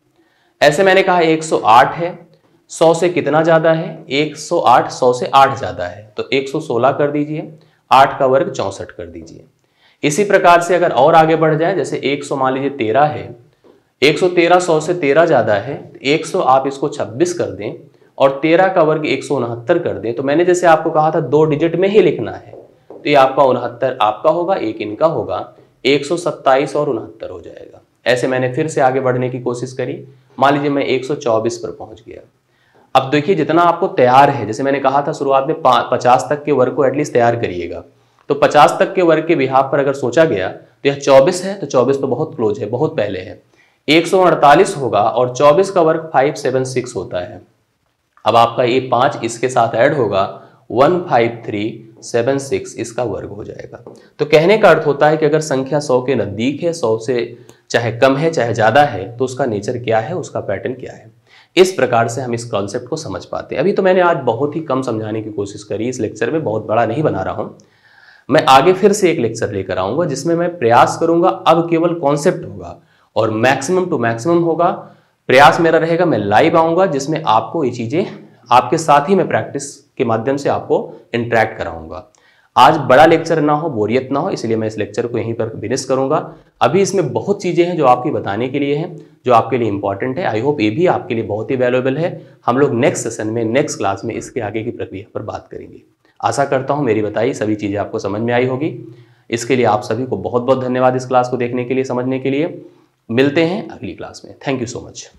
ऐसे मैंने कहा 108 है 100 से कितना ज़्यादा है? 108 100 से 8 ज़्यादा है। तो 116 कर दीजिए 8 का वर्ग चौसठ कर दीजिए। इसी प्रकार से अगर और आगे बढ़ जाए, जैसे 100 मान लीजिए 13 है 113 100 से 13 ज़्यादा है 100 आप इसको 26 कर दें और 13 का वर्ग एक सौ उनहत्तर कर दें। तो मैंने जैसे आपको कहा था, दो डिजिट में ही लिखना है। तो ये आपका उनहत्तर आपका होगा, एक इनका होगा 127 और उनहत्तर हो जाएगा। ऐसे मैंने फिर से आगे बढ़ने की कोशिश करी। मान लीजिए मैं 124 पर पहुँच गया। अब देखिए, जितना आपको तैयार है, जैसे मैंने कहा था शुरुआत में पचास तक के वर्ग को एटलीस्ट तैयार करिएगा। तो 50 तक के वर्ग के विभाग पर अगर सोचा गया तो यह 24 है तो 24 तो बहुत क्लोज है, बहुत पहले है। 148 होगा और 24 का वर्ग 576 होता है। अब आपका ये पाँच इसके साथ ऐड होगा। 15376 इसका वर्ग हो जाएगा। तो कहने का अर्थ होता है कि अगर संख्या सौ के नज़दीक है, सौ से चाहे कम है, चाहे ज़्यादा है तो उसका नेचर क्या है, उसका पैटर्न क्या है? इस प्रकार से हम इस कॉन्सेप्ट को समझ पाते हैं। अभी तो मैंने आज बहुत ही कम समझाने की कोशिश करी, इस लेक्चर में बहुत बड़ा नहीं बना रहा हूँ। मैं आगे फिर से एक लेक्चर लेकर आऊँगा, जिसमें मैं प्रयास करूँगा, अब केवल कॉन्सेप्ट होगा और मैक्सिमम टू मैक्सिमम होगा। प्रयास मेरा रहेगा, मैं लाइव आऊँगा, जिसमें आपको ये चीज़ें, आपके साथ ही मैं प्रैक्टिस के माध्यम से आपको इंटरेक्ट कराऊँगा। आज बड़ा लेक्चर ना हो, बोरियत ना हो, इसलिए मैं इस लेक्चर को यहीं पर फिनिश करूँगा। अभी इसमें बहुत चीज़ें हैं जो आपकी बताने के लिए हैं, जो आपके लिए इंपॉर्टेंट है। आई होप ये भी आपके लिए बहुत ही वैल्यूएबल है। हम लोग नेक्स्ट सेशन में नेक्स्ट क्लास में इसके आगे की प्रक्रिया पर बात करेंगे। आशा करता हूँ मेरी बताई सभी चीज़ें आपको समझ में आई होगी। इसके लिए आप सभी को बहुत बहुत धन्यवाद इस क्लास को देखने के लिए, समझने के लिए। मिलते हैं अगली क्लास में। Thank you so much